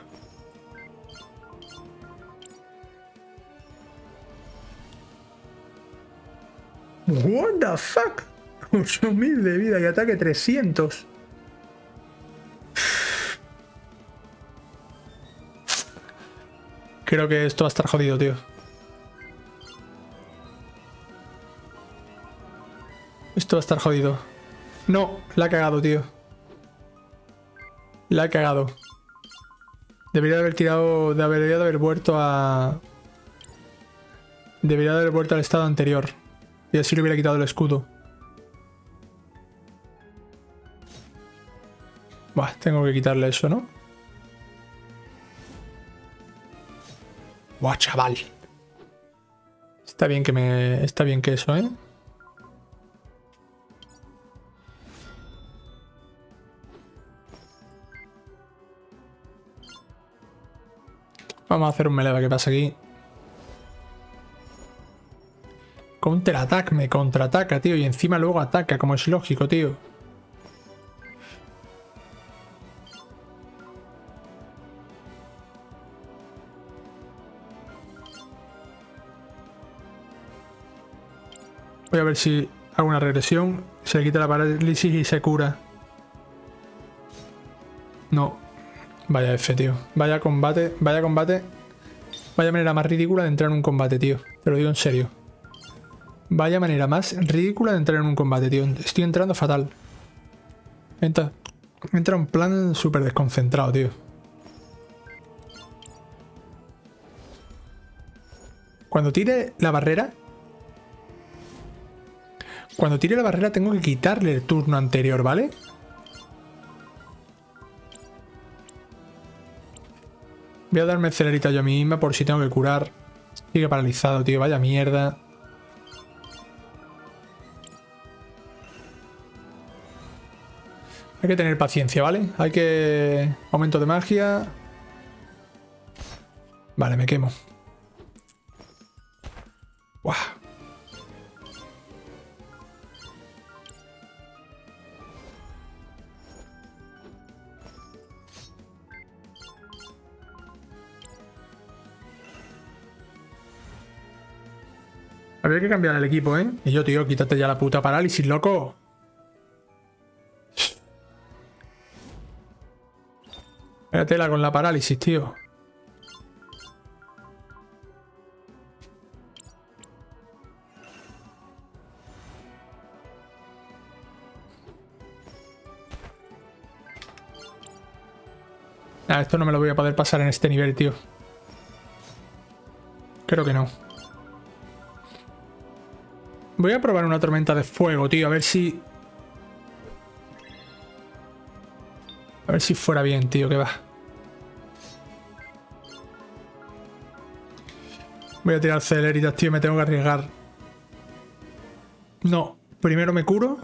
What the fuck? 8000 de vida y ataque 300. Creo que esto va a estar jodido, tío. Esto va a estar jodido. No, la ha cagado, tío. La ha cagado. Debería de haber tirado. Debería de haber vuelto a. Debería de haber vuelto al estado anterior. Y así le hubiera quitado el escudo. Buah, tengo que quitarle eso, ¿no? Buah, chaval. Está bien que me. Está bien que eso, ¿eh? Vamos a hacer un melee que pasa aquí. Counter attack, me contraataca, tío. Y encima luego ataca, como es lógico, tío. Voy a ver si hago una regresión. Se quita la parálisis y se cura. No. Vaya F, tío. Vaya combate. Vaya combate. Vaya manera más ridícula de entrar en un combate, tío. Te lo digo en serio. Vaya manera más ridícula de entrar en un combate, tío. Estoy entrando fatal. Entra, entra en plan súper desconcentrado, tío. Cuando tire la barrera... Cuando tire la barrera tengo que quitarle el turno anterior, ¿vale? Voy a darme celerita yo misma por si tengo que curar. Sigue paralizado, tío. Vaya mierda. Hay que tener paciencia, ¿vale? Hay que... Aumento de magia. Vale, me quemo. Buah. Habría que cambiar el equipo, ¿eh? Y yo, tío, quítate ya la puta parálisis, loco. tela con la parálisis, tío. Ah, esto no me lo voy a poder pasar en este nivel, tío. Creo que no. Voy a probar una tormenta de fuego, tío. A ver si... A ver si fuera bien, tío, que va. Voy a tirar celeritas, tío. Me tengo que arriesgar. No. Primero me curo.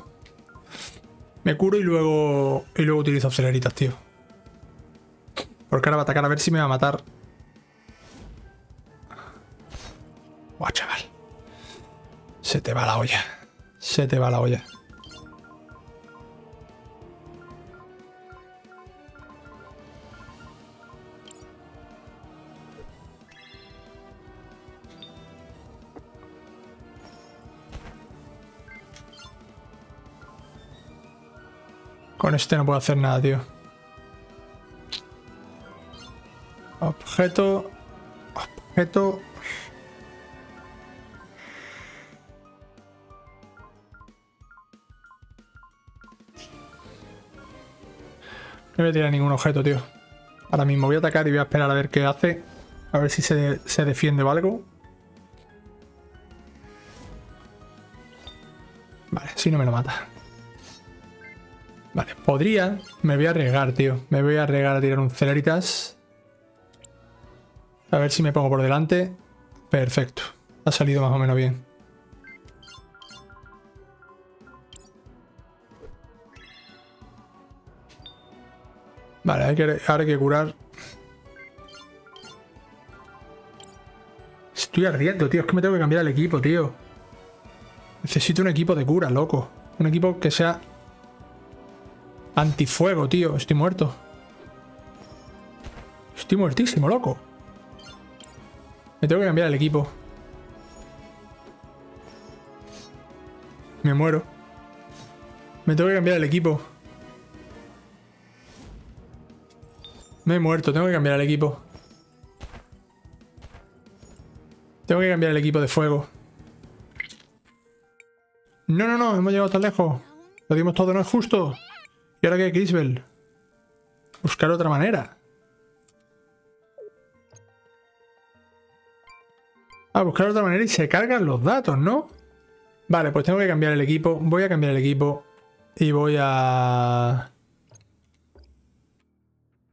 Me curo y luego... Y luego utilizo celeritas, tío. Porque ahora va a atacar a ver si me va a matar. Se te va la olla. Se te va la olla. Con este no puedo hacer nada, tío. Objeto. Objeto. No voy a tirar ningún objeto, tío. Ahora mismo voy a atacar y voy a esperar a ver qué hace. A ver si se, se defiende o algo. Vale, si no me lo mata. Vale, podría. Me voy a arriesgar, tío. Me voy a arriesgar a tirar un Celeritas. A ver si me pongo por delante. Perfecto. Ha salido más o menos bien. Vale, ahora hay que curar. Estoy ardiendo, tío. Es que me tengo que cambiar el equipo, tío. Necesito un equipo de cura, loco. Un equipo que sea antifuego, tío. Estoy muerto. Estoy muertísimo, loco. Me tengo que cambiar el equipo. Me muero. Me tengo que cambiar el equipo. Me he muerto, tengo que cambiar el equipo. Tengo que cambiar el equipo de fuego. No, no, no, hemos llegado tan lejos. Lo dimos todo, no es justo. ¿Y ahora qué, Crisbel? Buscar otra manera. Ah, buscar otra manera y se cargan los datos, ¿no? Vale, pues tengo que cambiar el equipo. Voy a cambiar el equipo. Y voy a...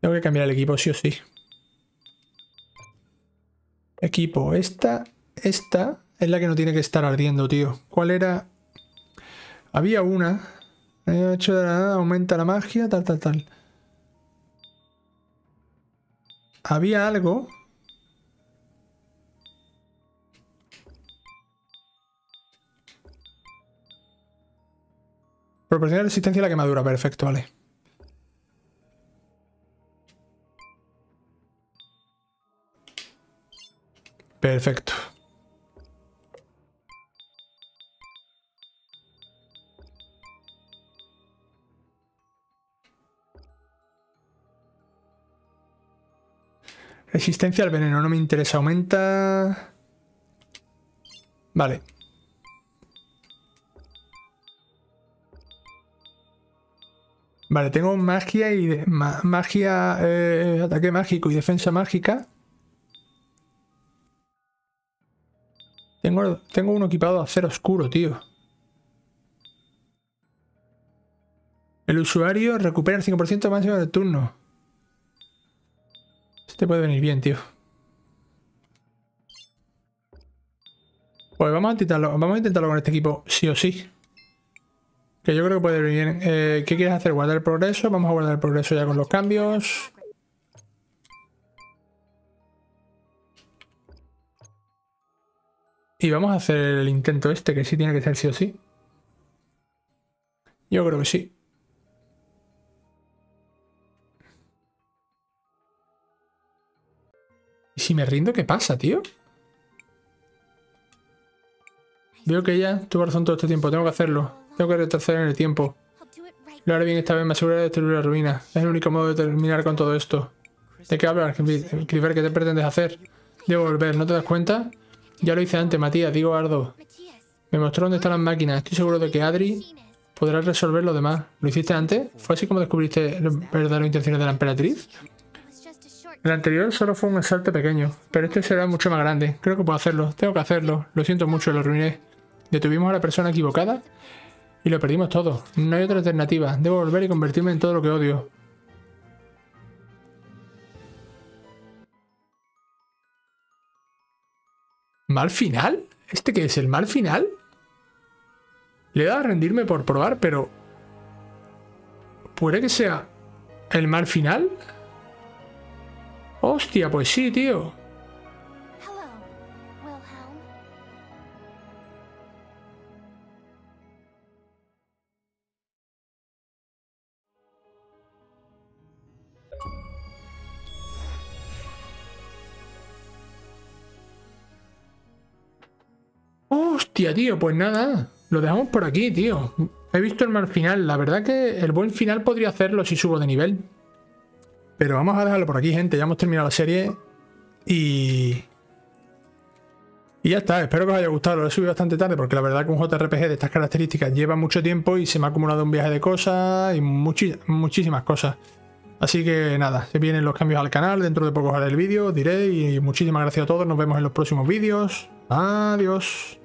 Tengo que cambiar el equipo sí o sí. Equipo. Esta, esta es la que no tiene que estar ardiendo, tío. ¿Cuál era? Había una. hecho de la aumenta la magia, tal, tal, tal. Había algo. Proporciona resistencia a la quemadura, perfecto, vale. Perfecto. Resistencia al veneno, no me interesa. Aumenta... Vale. Vale, tengo magia y... magia... Eh, ataque mágico y defensa mágica. Tengo, tengo uno equipado a acero oscuro, tío. El usuario recupera el 5% máximo del turno. Este puede venir bien, tío. Pues vamos a intentarlo, vamos a intentarlo con este equipo, sí o sí. Que yo creo que puede venir bien. Eh, ¿Qué quieres hacer? ¿Guardar el progreso? Vamos a guardar el progreso ya con los cambios. Y vamos a hacer el intento este, que sí tiene que ser sí o sí. Yo creo que sí. ¿Y si me rindo, qué pasa, tío? Veo que ya tuvo razón todo este tiempo. Tengo que hacerlo. Tengo que retroceder en el tiempo. Lo haré bien esta vez, me aseguraré de destruir la ruina. Es el único modo de terminar con todo esto. ¿De qué hablas, Cliver? ¿Qué te pretendes hacer? Debo volver, ¿no te das cuenta? Ya lo hice antes, Matías, digo Ardo. Me mostró dónde están las máquinas. Estoy seguro de que Adri podrá resolver lo demás. ¿Lo hiciste antes? ¿Fue así como descubriste las verdaderas intenciones de la emperatriz? El anterior solo fue un asalto pequeño, pero este será mucho más grande. Creo que puedo hacerlo. Tengo que hacerlo. Lo siento mucho, lo arruiné. Detuvimos a la persona equivocada y lo perdimos todo. No hay otra alternativa. Debo volver y convertirme en todo lo que odio. ¿Mal final? ¿Este qué es? ¿El mal final? Le he dado a rendirme por probar, pero... ¿Puede que sea el mal final? Hostia, pues sí, tío. Hostia, tío, pues nada. Lo dejamos por aquí, tío. He visto el mal final. La verdad que el buen final podría hacerlo si subo de nivel. Pero vamos a dejarlo por aquí, gente. Ya hemos terminado la serie. Y... Y ya está, espero que os haya gustado. Lo he subido bastante tarde porque la verdad que un JRPG de estas características lleva mucho tiempo y se me ha acumulado un viaje de cosas y muchísimas cosas. Así que nada, se vienen los cambios al canal. Dentro de poco haré el vídeo, diré. Y muchísimas gracias a todos. Nos vemos en los próximos vídeos. Adiós.